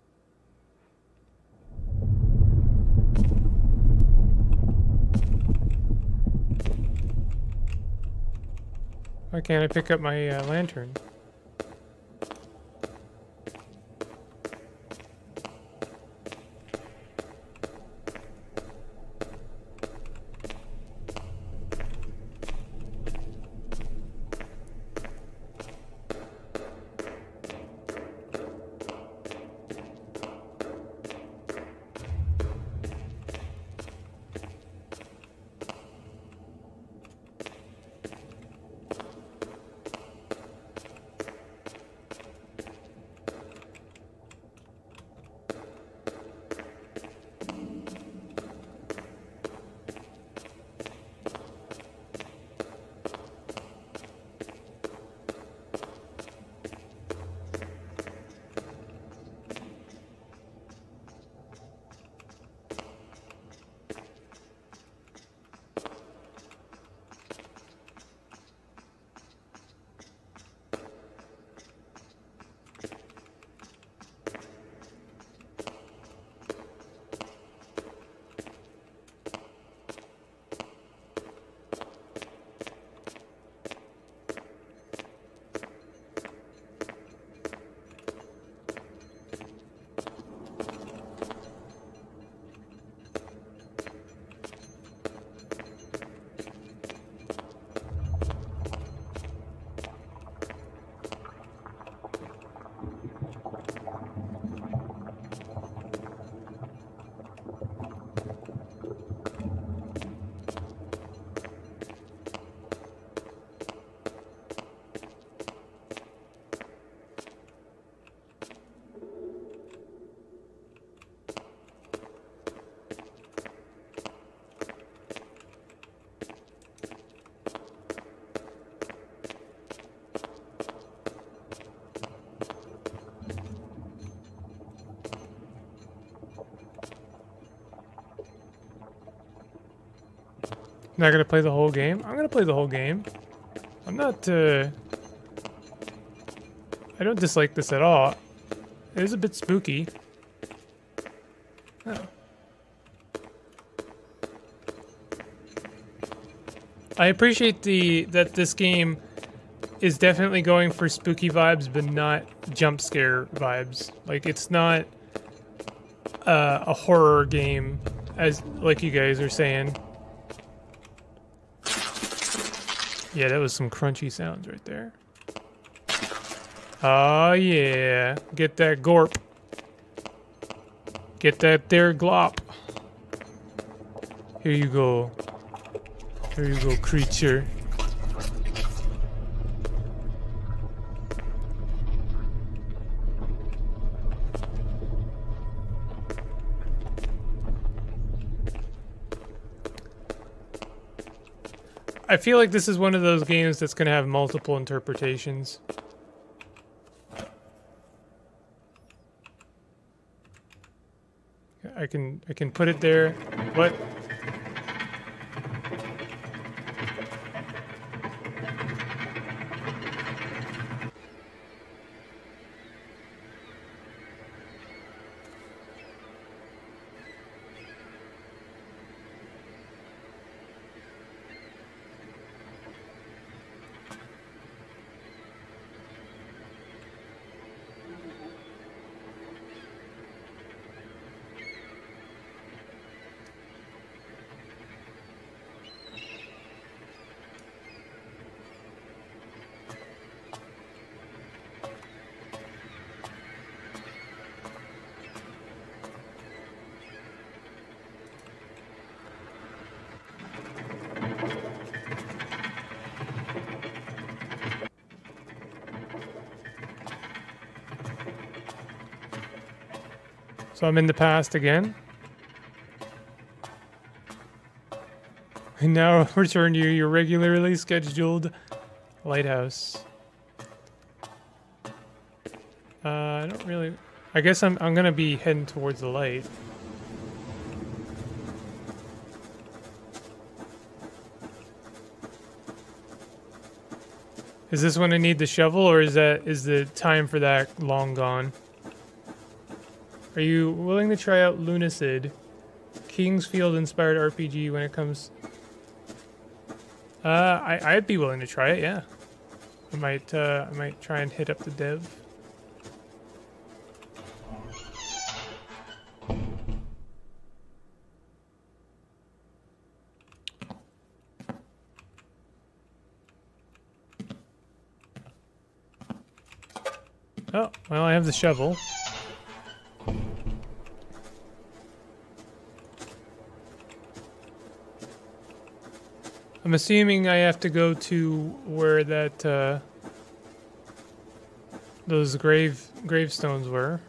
Why can't I pick up my uh, lantern? Not gonna play the whole game? I'm gonna play the whole game. I'm not, uh... I don't dislike this at all. It is a bit spooky. Oh. I appreciate the that this game is definitely going for spooky vibes, but not jump scare vibes. Like it's not uh, a horror game, as like you guys are saying. Yeah, that was some crunchy sounds right there. Oh yeah, get that gorp. Get that there glop. Here you go. Here you go, creature. Feel like this is one of those games that's going to have multiple interpretations. I can I can put it there. What? So I'm in the past again. And now return to your regularly scheduled lighthouse. Uh, I don't really... I guess I'm, I'm gonna be heading towards the light. Is this when I need the shovel, or is that is the time for that long gone? Are you willing to try out Lunacid? King's Field inspired RPG when it comes... Uh, I, I'd be willing to try it, yeah. I might, uh, I might try and hit up the dev. Oh, well, I have the shovel. I'm assuming I have to go to where that, uh, those grave gravestones were.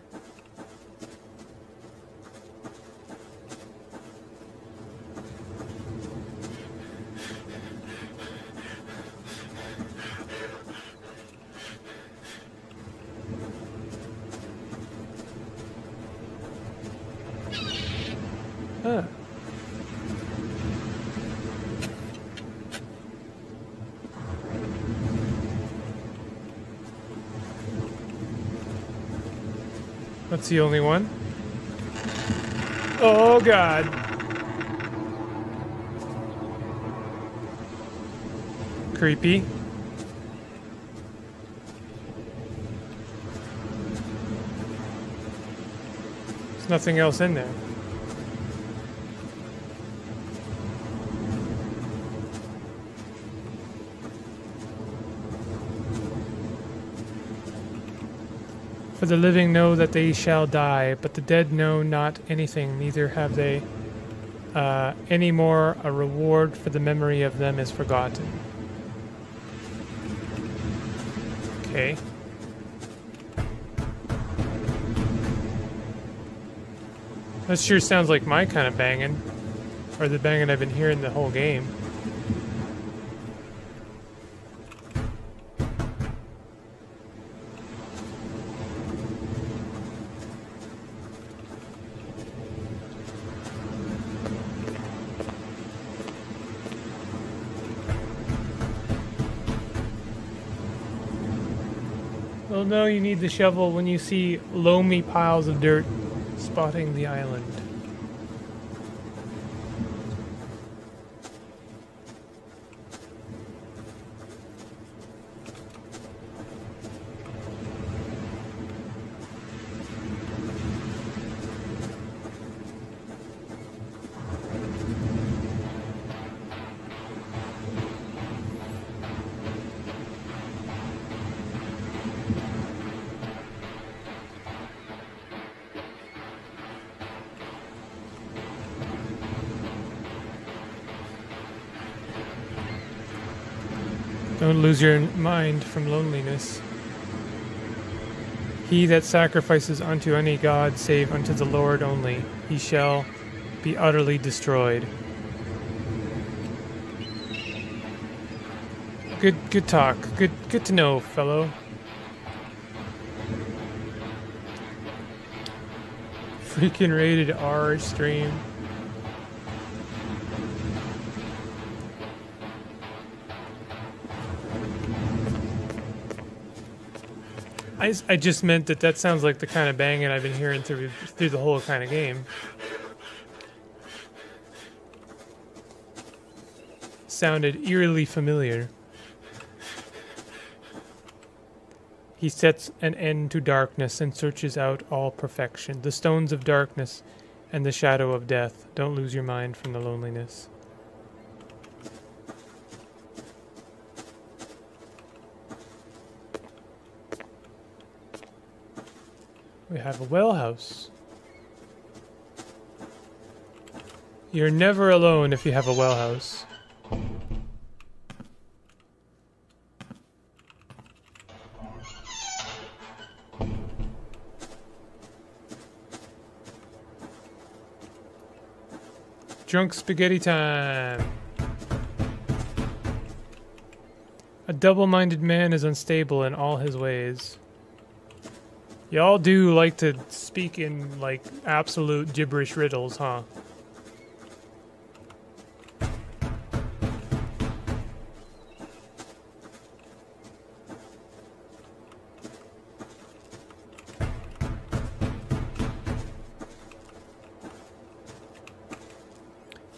The only one. Oh god. Creepy. There's nothing else in there. For the living know that they shall die, but the dead know not anything, neither have they uh, any more a reward for the memory of them is forgotten. Okay. That sure sounds like my kind of banging. Or the banging I've been hearing the whole game. Well, no, you need the shovel when you see loamy piles of dirt spotting the island. Don't lose your mind from loneliness. He that sacrifices unto any god save unto the Lord only, he shall be utterly destroyed. Good good talk. Good good to know, fellow. Freaking rated R stream. I, I just meant that that sounds like the kind of banging I've been hearing through through the whole kind of game. Sounded eerily familiar. He sets an end to darkness and searches out all perfection. The stones of darkness and the shadow of death. Don't lose your mind from the loneliness. We have a well house. You're never alone if you have a well house. Drunk spaghetti time. A double minded man is unstable in all his ways. Y'all do like to speak in, like, absolute gibberish riddles, huh?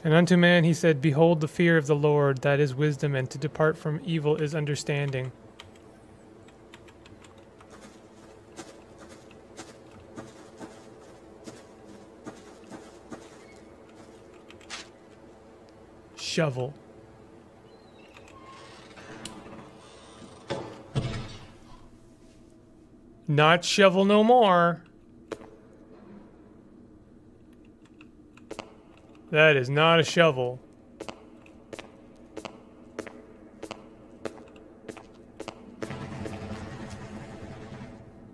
And unto man he said, Behold the fear of the Lord, that is wisdom, and to depart from evil is understanding. Shovel. Not shovel no more. That is not a shovel.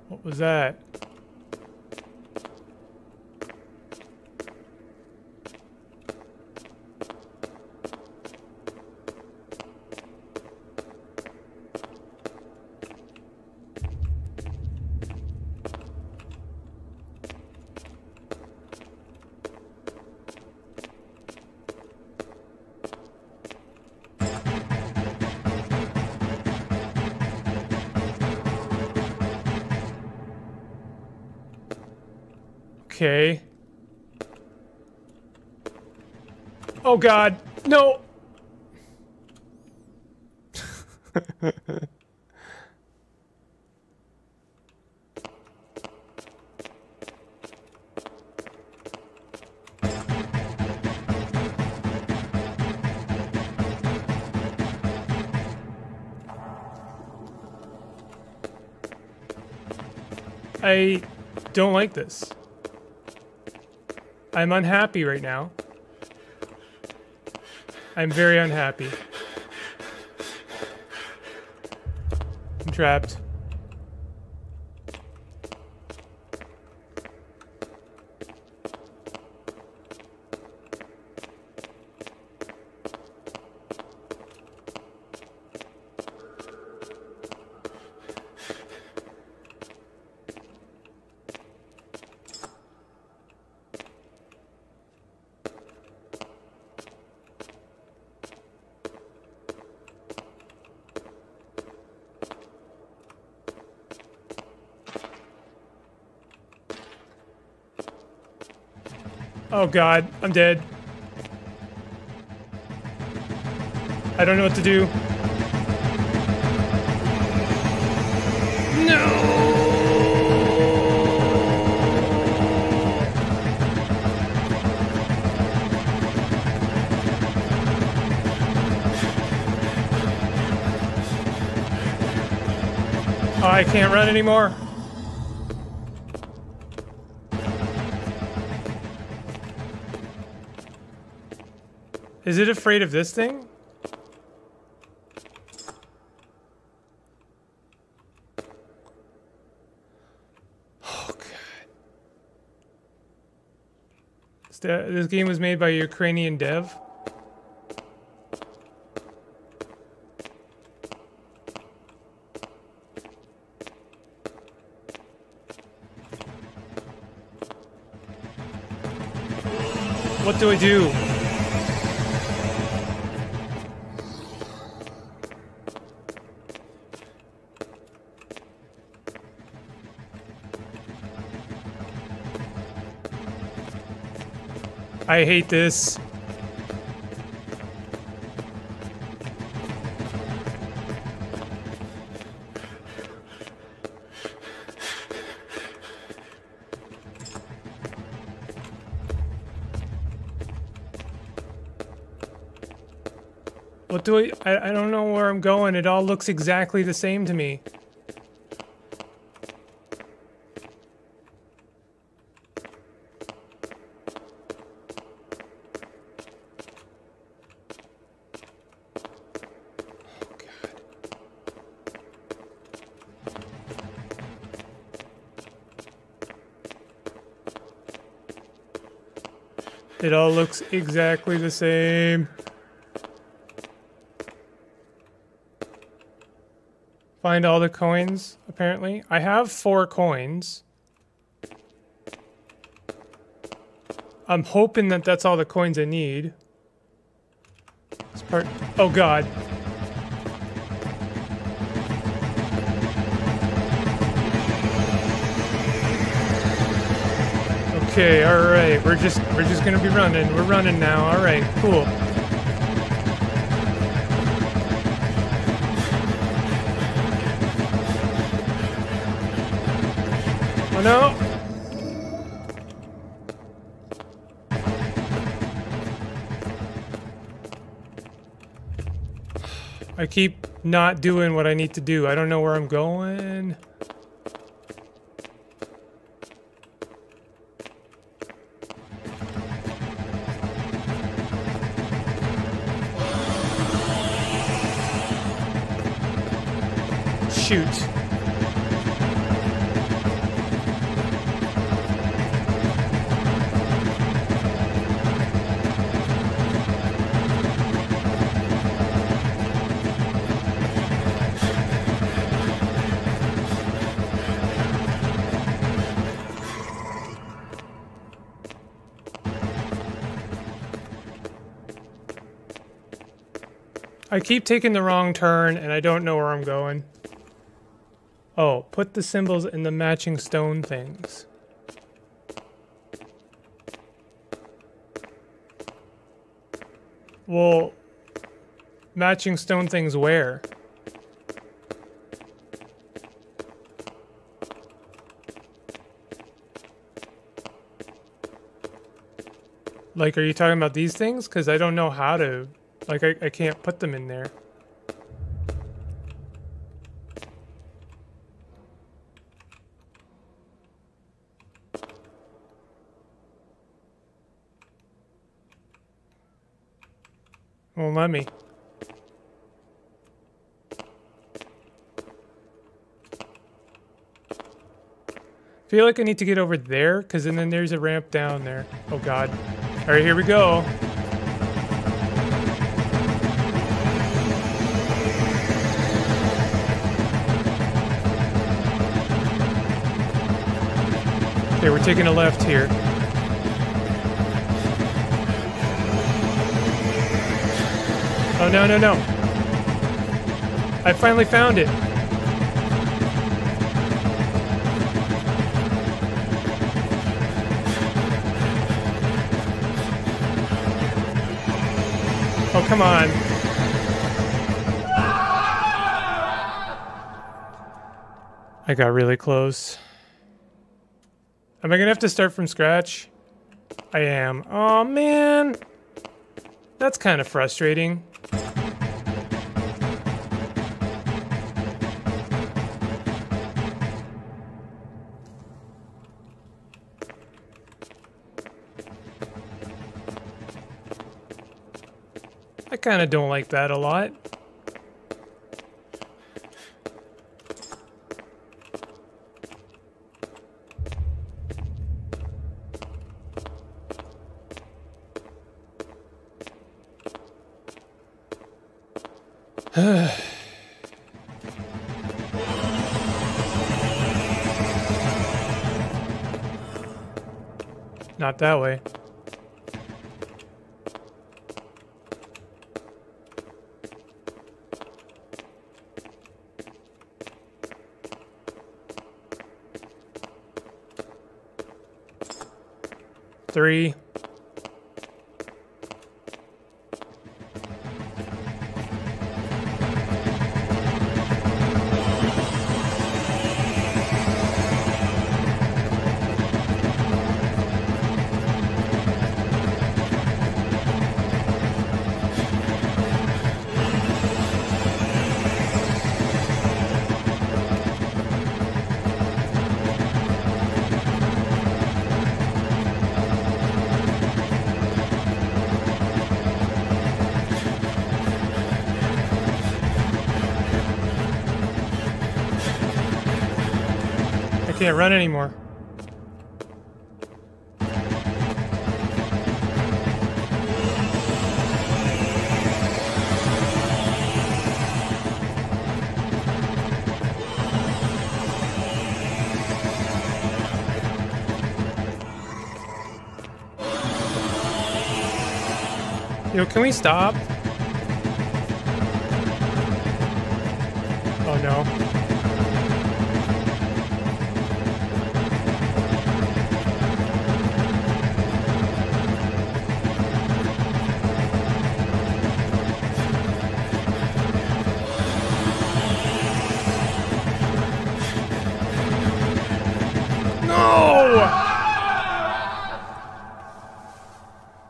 What was that? Oh god, no! I don't like this. I'm unhappy right now. I'm very unhappy. I'm trapped. Oh god, I'm dead. I don't know what to do. No! I can't run anymore. Is it afraid of this thing? Oh god. This, game was made by a Ukrainian dev. What do I do? I hate this. What do I, I? I don't know where I'm going. It all looks exactly the same to me. Looks exactly the same. Find all the coins, apparently. I have four coins. I'm hoping that that's all the coins I need. This part. Oh god. Okay, alright. We're just we're just gonna be running. We're running now. Alright, cool. Oh no! I keep not doing what I need to do. I don't know where I'm going. Shoot. I keep taking the wrong turn and I don't know where I'm going. Put the symbols in the matching stone things. Well, matching stone things where? Like, are you talking about these things? Because I don't know how to like, I, I can't put them in there. Well, let me. feel like I need to get over there, because then there's a ramp down there. Oh, God. All right, here we go. Okay, we're taking a left here. No, no, no. I finally found it. Oh, come on. I got really close. Am I gonna have to start from scratch? I am. Oh man! That's kind of frustrating. Kind of don't like that a lot. Not that way. can't run anymore. Yo, can we stop?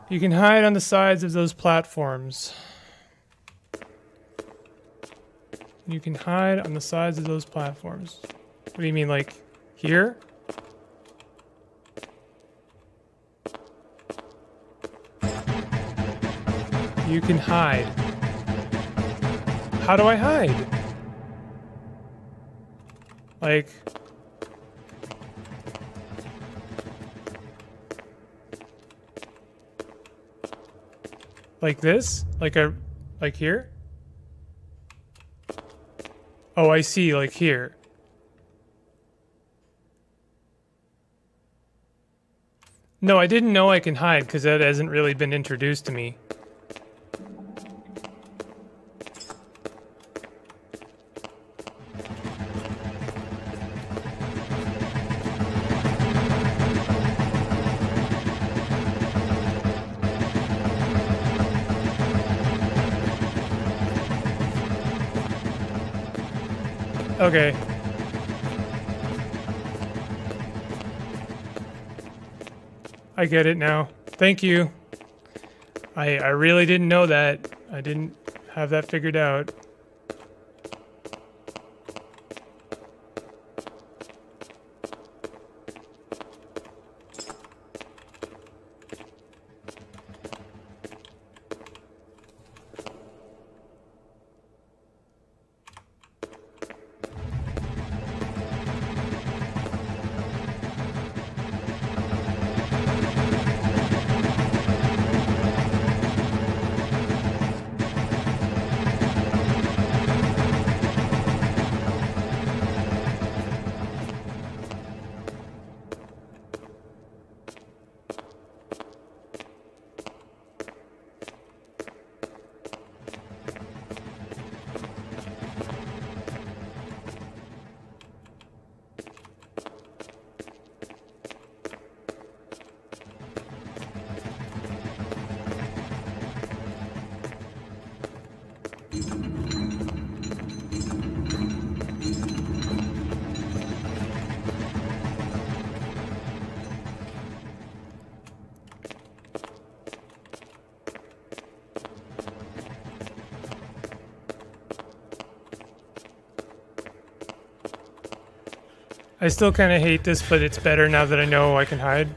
You can hide on the sides of those platforms. You can hide on the sides of those platforms. What do you mean, like here? You can hide. How do I hide? Like this? Like a... Like here? Oh, I see, like here. No, I didn't know I can hide because that hasn't really been introduced to me. Okay. I get it now. Thank you. I I really didn't know that. I didn't have that figured out. I still kind of hate this, but it's better now that I know I can hide.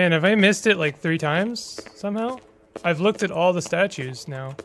Man, have I missed it like three times somehow? I've looked at all the statues now.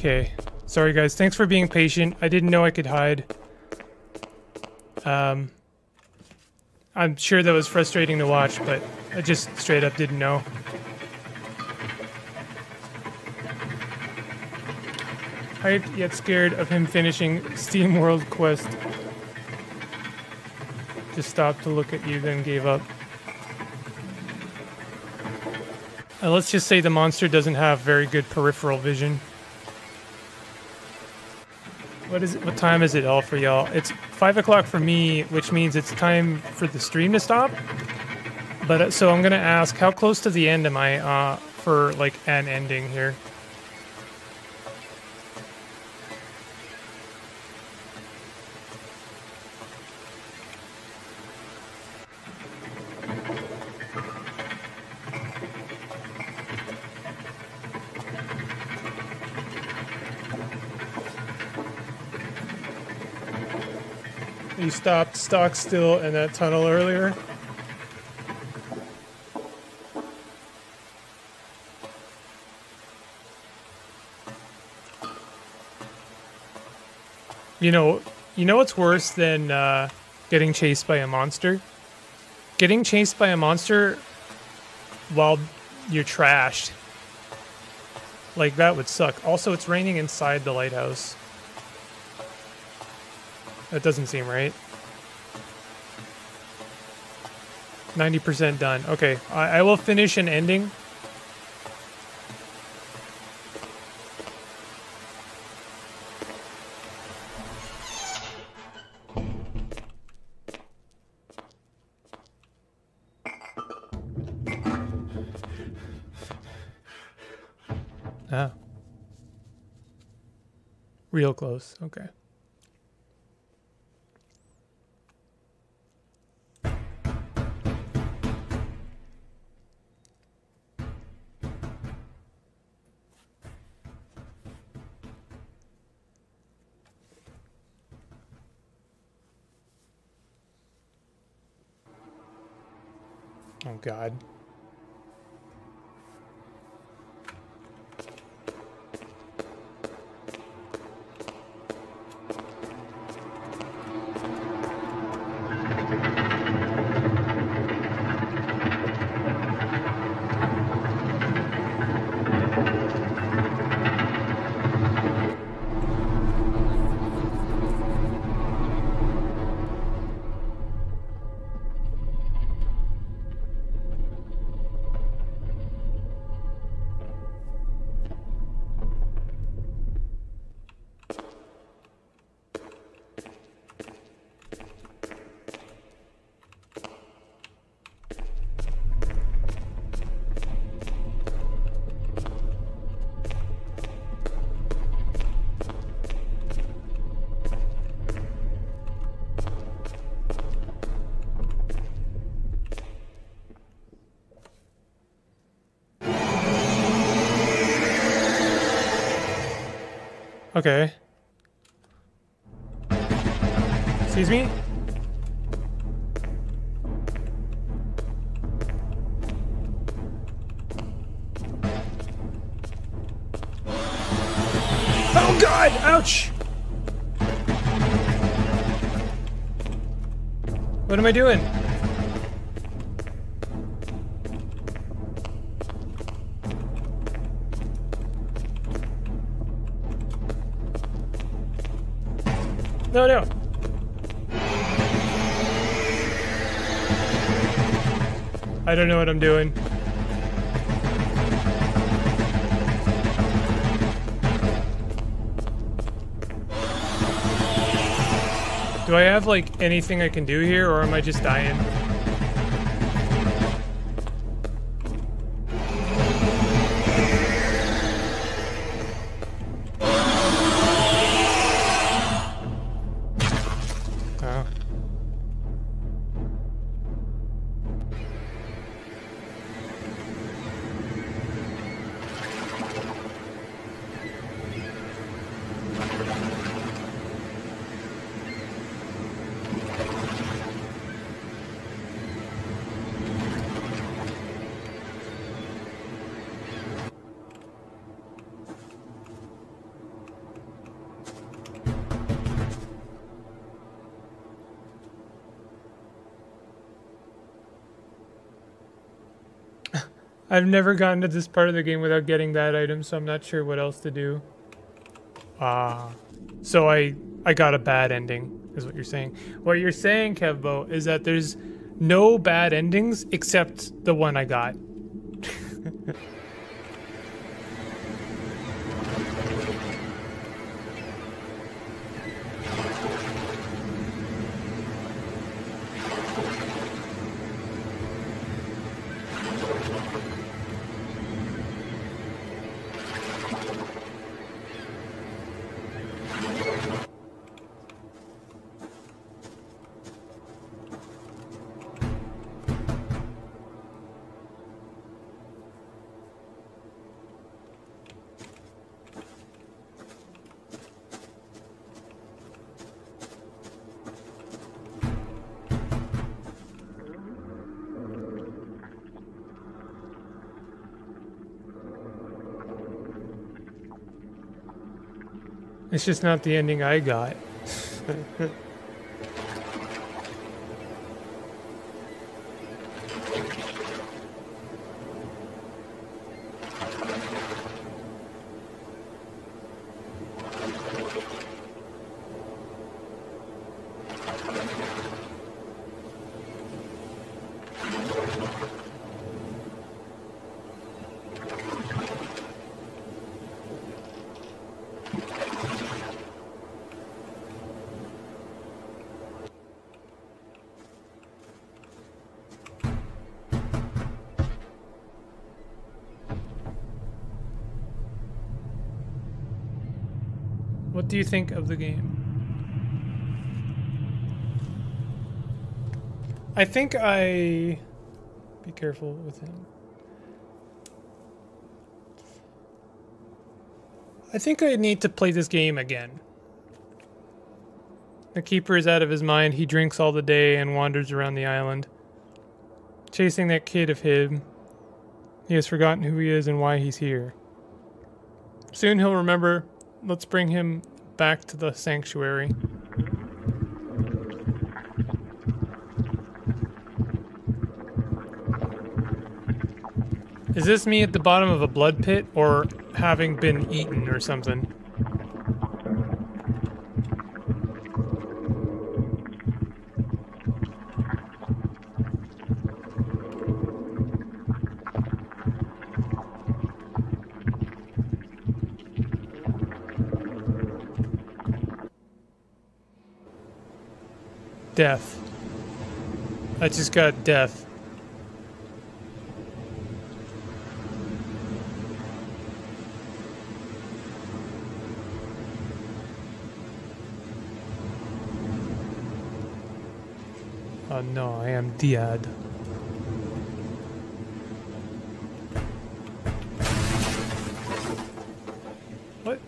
Okay. Sorry, guys. Thanks for being patient. I didn't know I could hide. Um, I'm sure that was frustrating to watch, but I just straight up didn't know. Hyped yet scared of him finishing SteamWorld Quest. Just stopped to look at you, then gave up. Uh, let's just say the monster doesn't have very good peripheral vision. What is it? What time is it all for y'all? It's five o'clock for me, which means it's time for the stream to stop. But uh, so I'm gonna ask, how close to the end am I uh, for like an ending here? You stopped stock still in that tunnel earlier. You know, you know what's worse than uh, getting chased by a monster? Getting chased by a monster while you're trashed. Like that would suck. Also, it's raining inside the lighthouse. That doesn't seem right. 90% done. Okay, I, I will finish an ending. Ah. Real close. Okay. God. Okay. Excuse me? Oh god! Ouch! What am I doing? I don't know what I'm doing. Do I have, like, anything I can do here, or am I just dying? I've never gotten to this part of the game without getting that item, so I'm not sure what else to do. Ah. So I I got a bad ending, is what you're saying. What you're saying, Kevbo, is that there's no bad endings except the one I got. It's just not the ending I got. you think of the game? I think I... Be careful with him. I think I need to play this game again. The keeper is out of his mind. He drinks all the day and wanders around the island. Chasing that kid of him. He has forgotten who he is and why he's here. Soon he'll remember let's bring him back to the sanctuary. Is this me at the bottom of a blood pit or having been eaten or something? Death. I just got death. Oh no, I am Diad. What?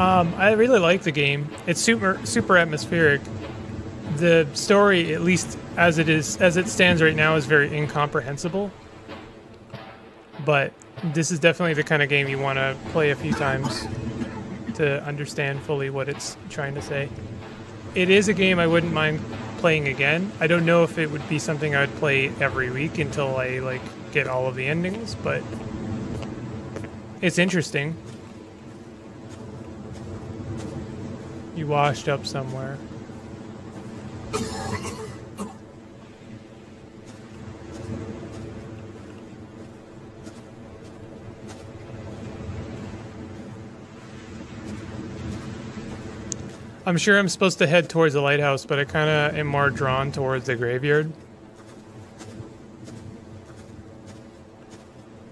Um, I really like the game. It's super super atmospheric. The story, at least as it is as it stands right now, is very incomprehensible. But this is definitely the kind of game you want to play a few times to understand fully what it's trying to say. It is a game I wouldn't mind playing again. I don't know if it would be something I would play every week until I like get all of the endings, but it's interesting. Washed up somewhere. I'm sure I'm supposed to head towards the lighthouse, but I kind of am more drawn towards the graveyard.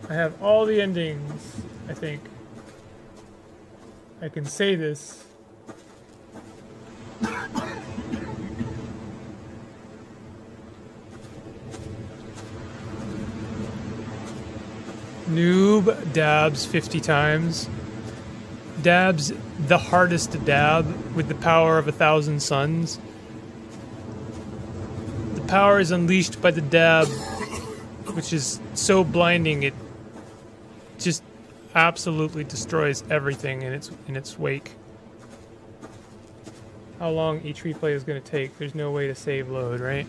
I have all the endings, I think. I can say this. Dabs 50 times. Dabs the hardest dab with the power of a thousand suns. The power is unleashed by the dab, which is so blinding it just absolutely destroys everything in its in its wake. How long each replay is going to take? There's no way to save load, right?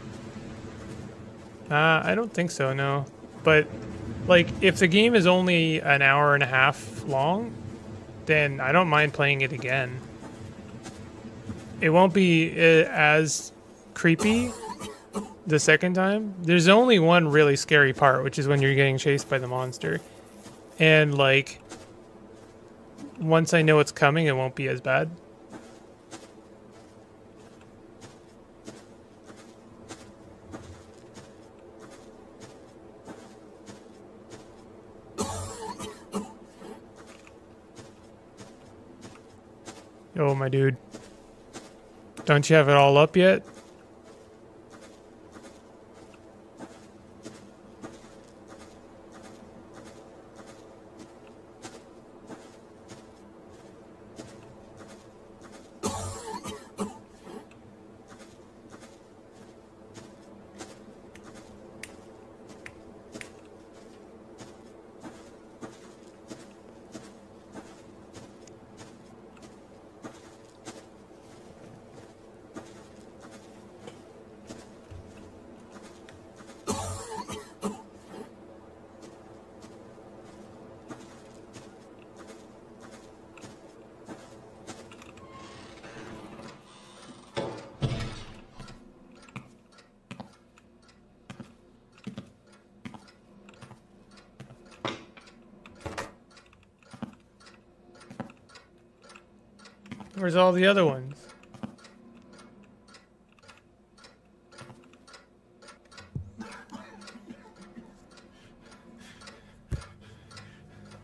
Uh, I don't think so, no. But, like, if the game is only an hour and a half long, then I don't mind playing it again. It won't be uh, as creepy the second time. There's only one really scary part, which is when you're getting chased by the monster. And, like, once I know it's coming, it won't be as bad. Oh, my dude. Don't you have it all up yet? Where's all the other ones?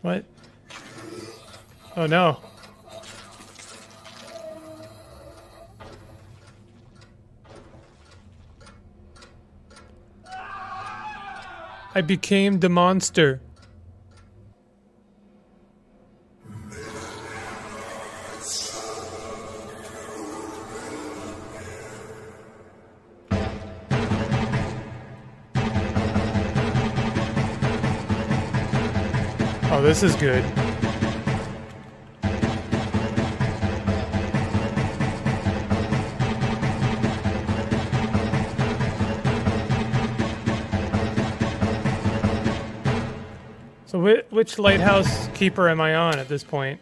What? Oh no. I became the monster. This is good. So which lighthouse keeper am I on at this point?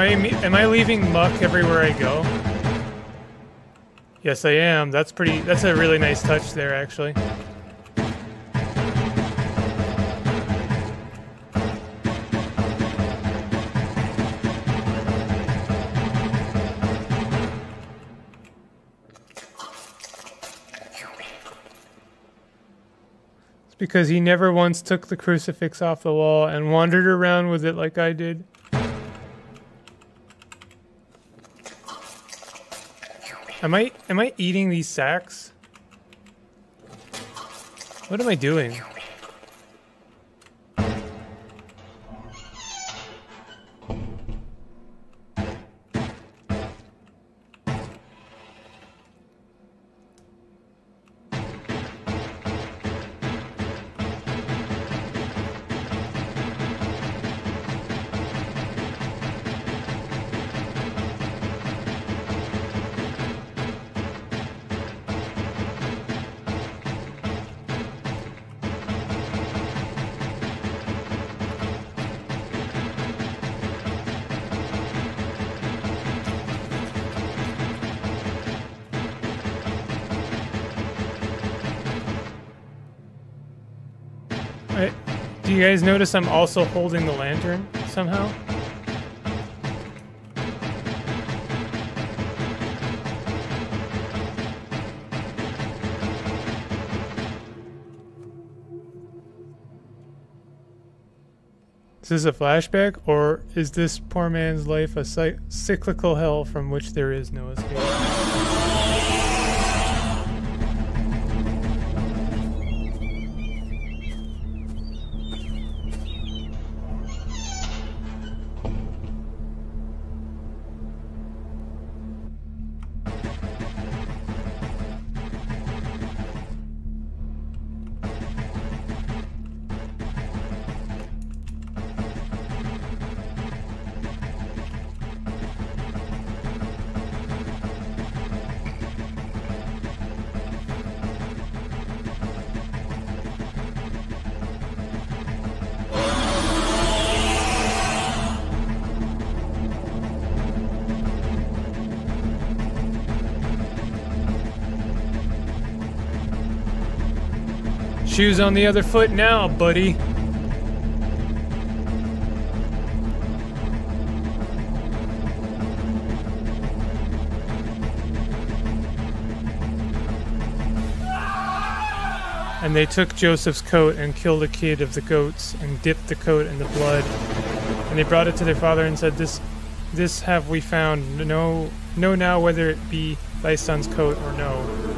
I am I leaving muck everywhere I go? Yes, I am. That's pretty. That's a really nice touch there, actually. It's because he never once took the crucifix off the wall and wandered around with it like I did. Am I am I eating these sacks? What am I doing? You guys notice I'm also holding the lantern somehow? Is this a flashback, or is this poor man's life a cy- cyclical hell from which there is no escape? Shoes on the other foot now, buddy. And they took Joseph's coat and killed a kid of the goats and dipped the coat in the blood. And they brought it to their father and said, "This, this have we found. Know, know now whether it be thy son's coat or no."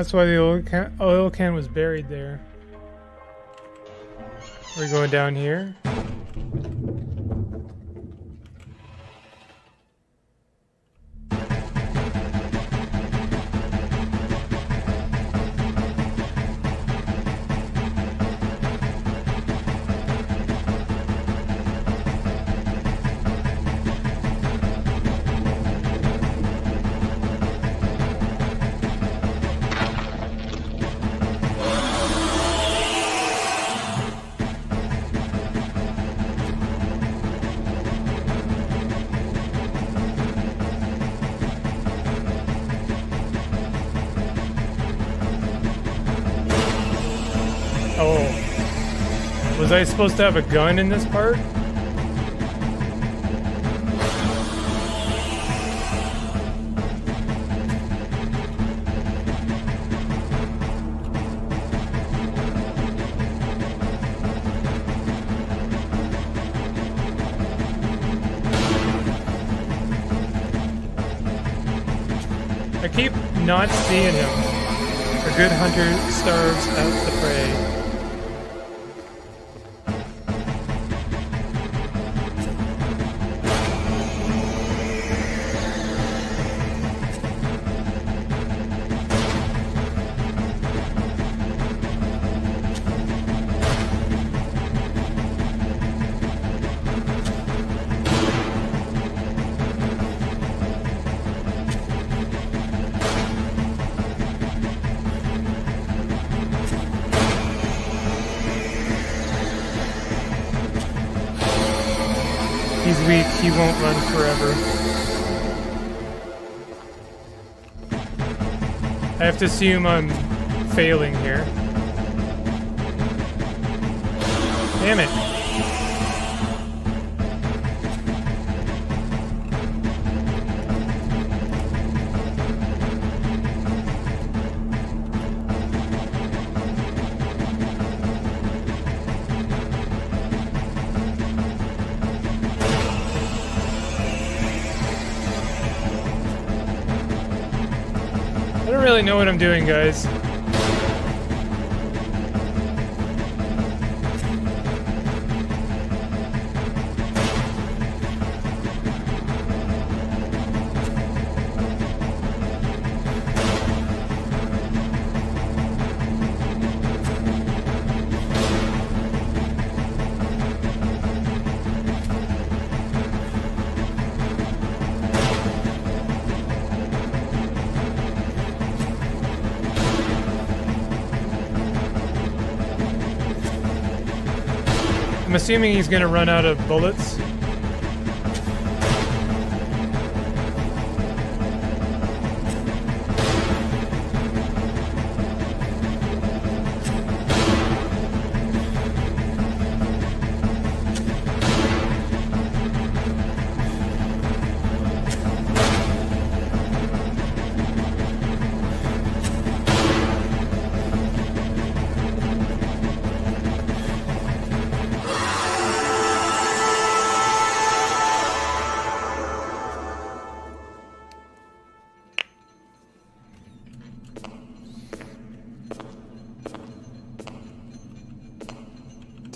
That's why the oil can, oil can was buried there. We're going down here. Was I supposed to have a gun in this part? I keep not seeing him. A good hunter starves out assume I'm failing here. Doing, guys. I'm assuming he's gonna run out of bullets.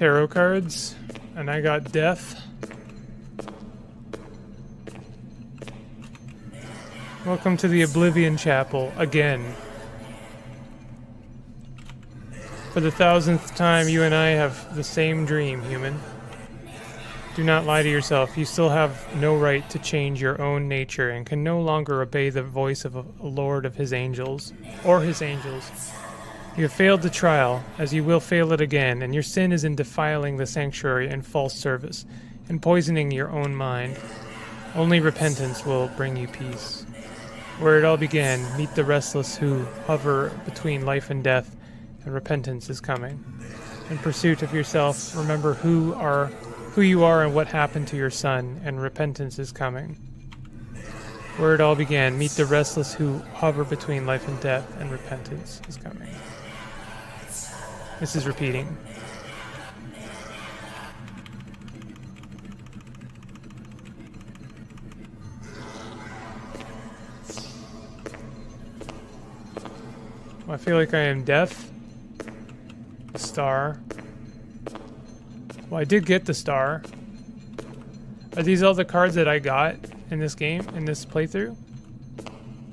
Tarot cards, and I got death. Welcome to the Oblivion Chapel again. For the thousandth time, you and I have the same dream, human. Do not lie to yourself. You still have no right to change your own nature and can no longer obey the voice of a lord of his angels, or his angels. You have failed the trial, as you will fail it again, and your sin is in defiling the sanctuary and false service, and poisoning your own mind. Only repentance will bring you peace. Where it all began, meet the restless who hover between life and death, and repentance is coming. In pursuit of yourself, remember who are who you are and what happened to your son, and repentance is coming. Where it all began, meet the restless who hover between life and death, and repentance is coming. This is repeating. I feel like I am deaf. Star. Well, I did get the star. Are these all the cards that I got in this game, in this playthrough?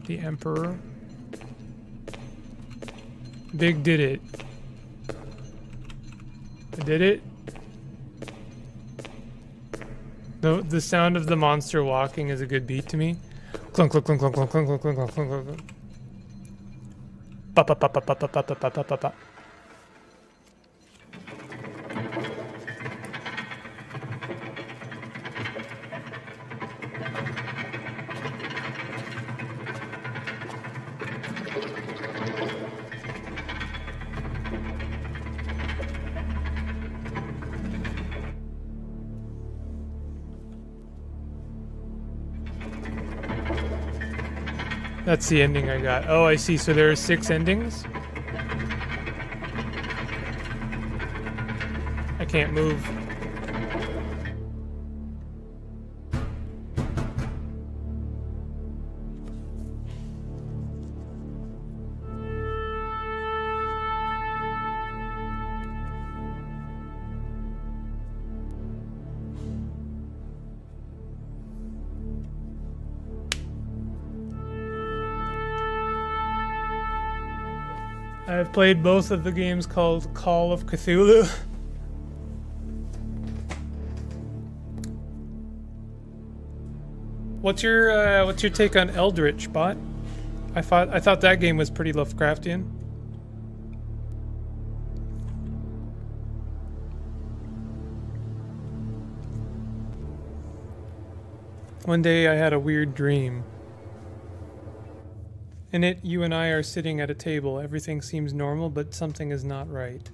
The Emperor. Big did it. Did it. The the sound of the monster walking is a good beat to me. Clunk clunk clunk clunk clunk clunk clunk clunk clunk clunk clunk. Ba ba ba ba ba ba ba ba ba ba. That's the ending I got. Oh, I see. So there are six endings? I can't move. Played both of the games called Call of Cthulhu. What's your uh, what's your take on Eldritch, bot? I thought I thought that game was pretty Lovecraftian. One day I had a weird dream. In it, you and I are sitting at a table. Everything seems normal, but something is not right.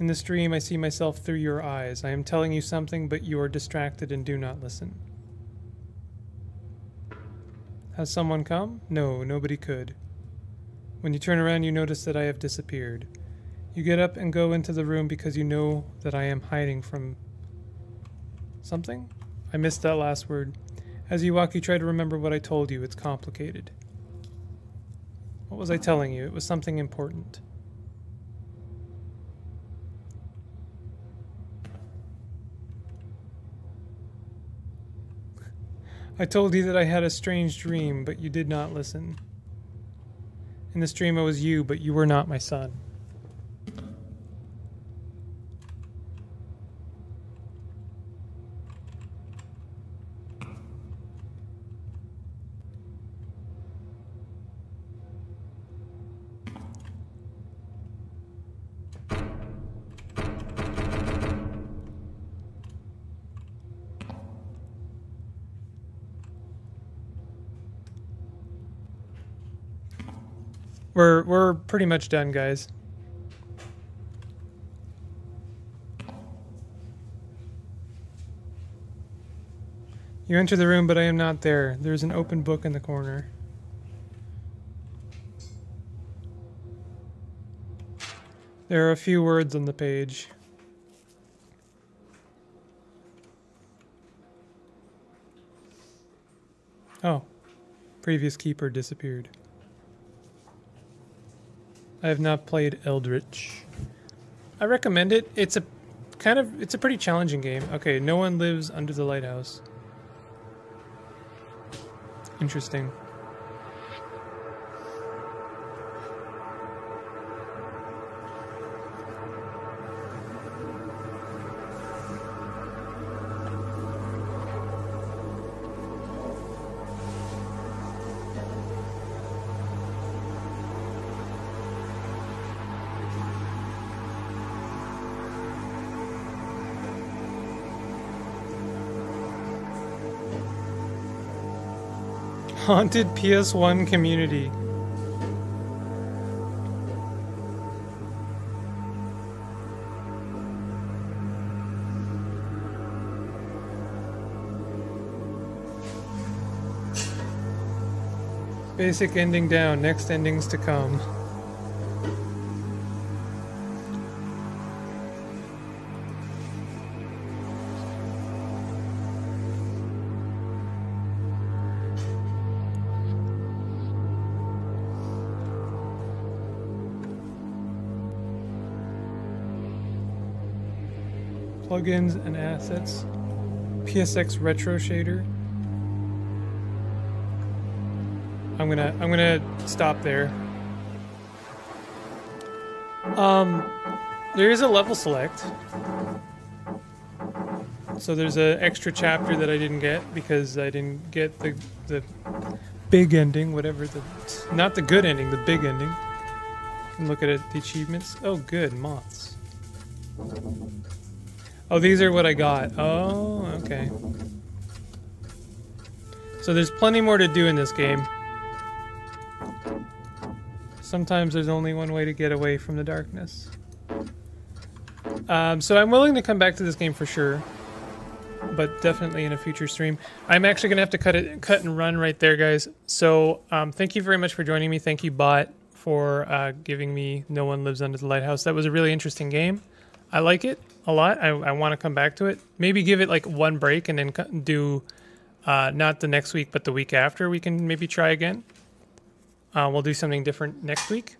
In this dream, I see myself through your eyes. I am telling you something, but you are distracted and do not listen. Has someone come? No, nobody could. When you turn around, you notice that I have disappeared. You get up and go into the room because you know that I am hiding from something? I missed that last word. As you walk, you try to remember what I told you. It's complicated. What was I telling you? It was something important. I told you that I had a strange dream, but you did not listen. In this dream, I was you, but you were not my son. We're we're pretty much done, guys. You enter the room, but I am not there. There's an open book in the corner. There are a few words on the page. Oh. Previous keeper disappeared. I have not played Eldritch. I recommend it. It's a kind of it's a pretty challenging game. Okay, no one lives under the lighthouse. Interesting. Haunted PS1 community. Basic ending down, next endings to come. Plugins and assets. PSX retro shader. I'm gonna I'm gonna stop there. Um, there is a level select. So there's an extra chapter that I didn't get because I didn't get the the big ending, whatever the not the good ending, the big ending. Look at it, the achievements. Oh, good moths. Oh, these are what I got. Oh, okay. So there's plenty more to do in this game. Sometimes there's only one way to get away from the darkness. Um, so I'm willing to come back to this game for sure, but definitely in a future stream. I'm actually gonna have to cut it, cut and run right there, guys. So um, thank you very much for joining me. Thank you, Bot, for uh, giving me No One Lives Under the Lighthouse. That was a really interesting game. I like it a lot. I, I want to come back to it. Maybe give it like one break and then do uh, not the next week, but the week after. We can maybe try again. Uh, we'll do something different next week.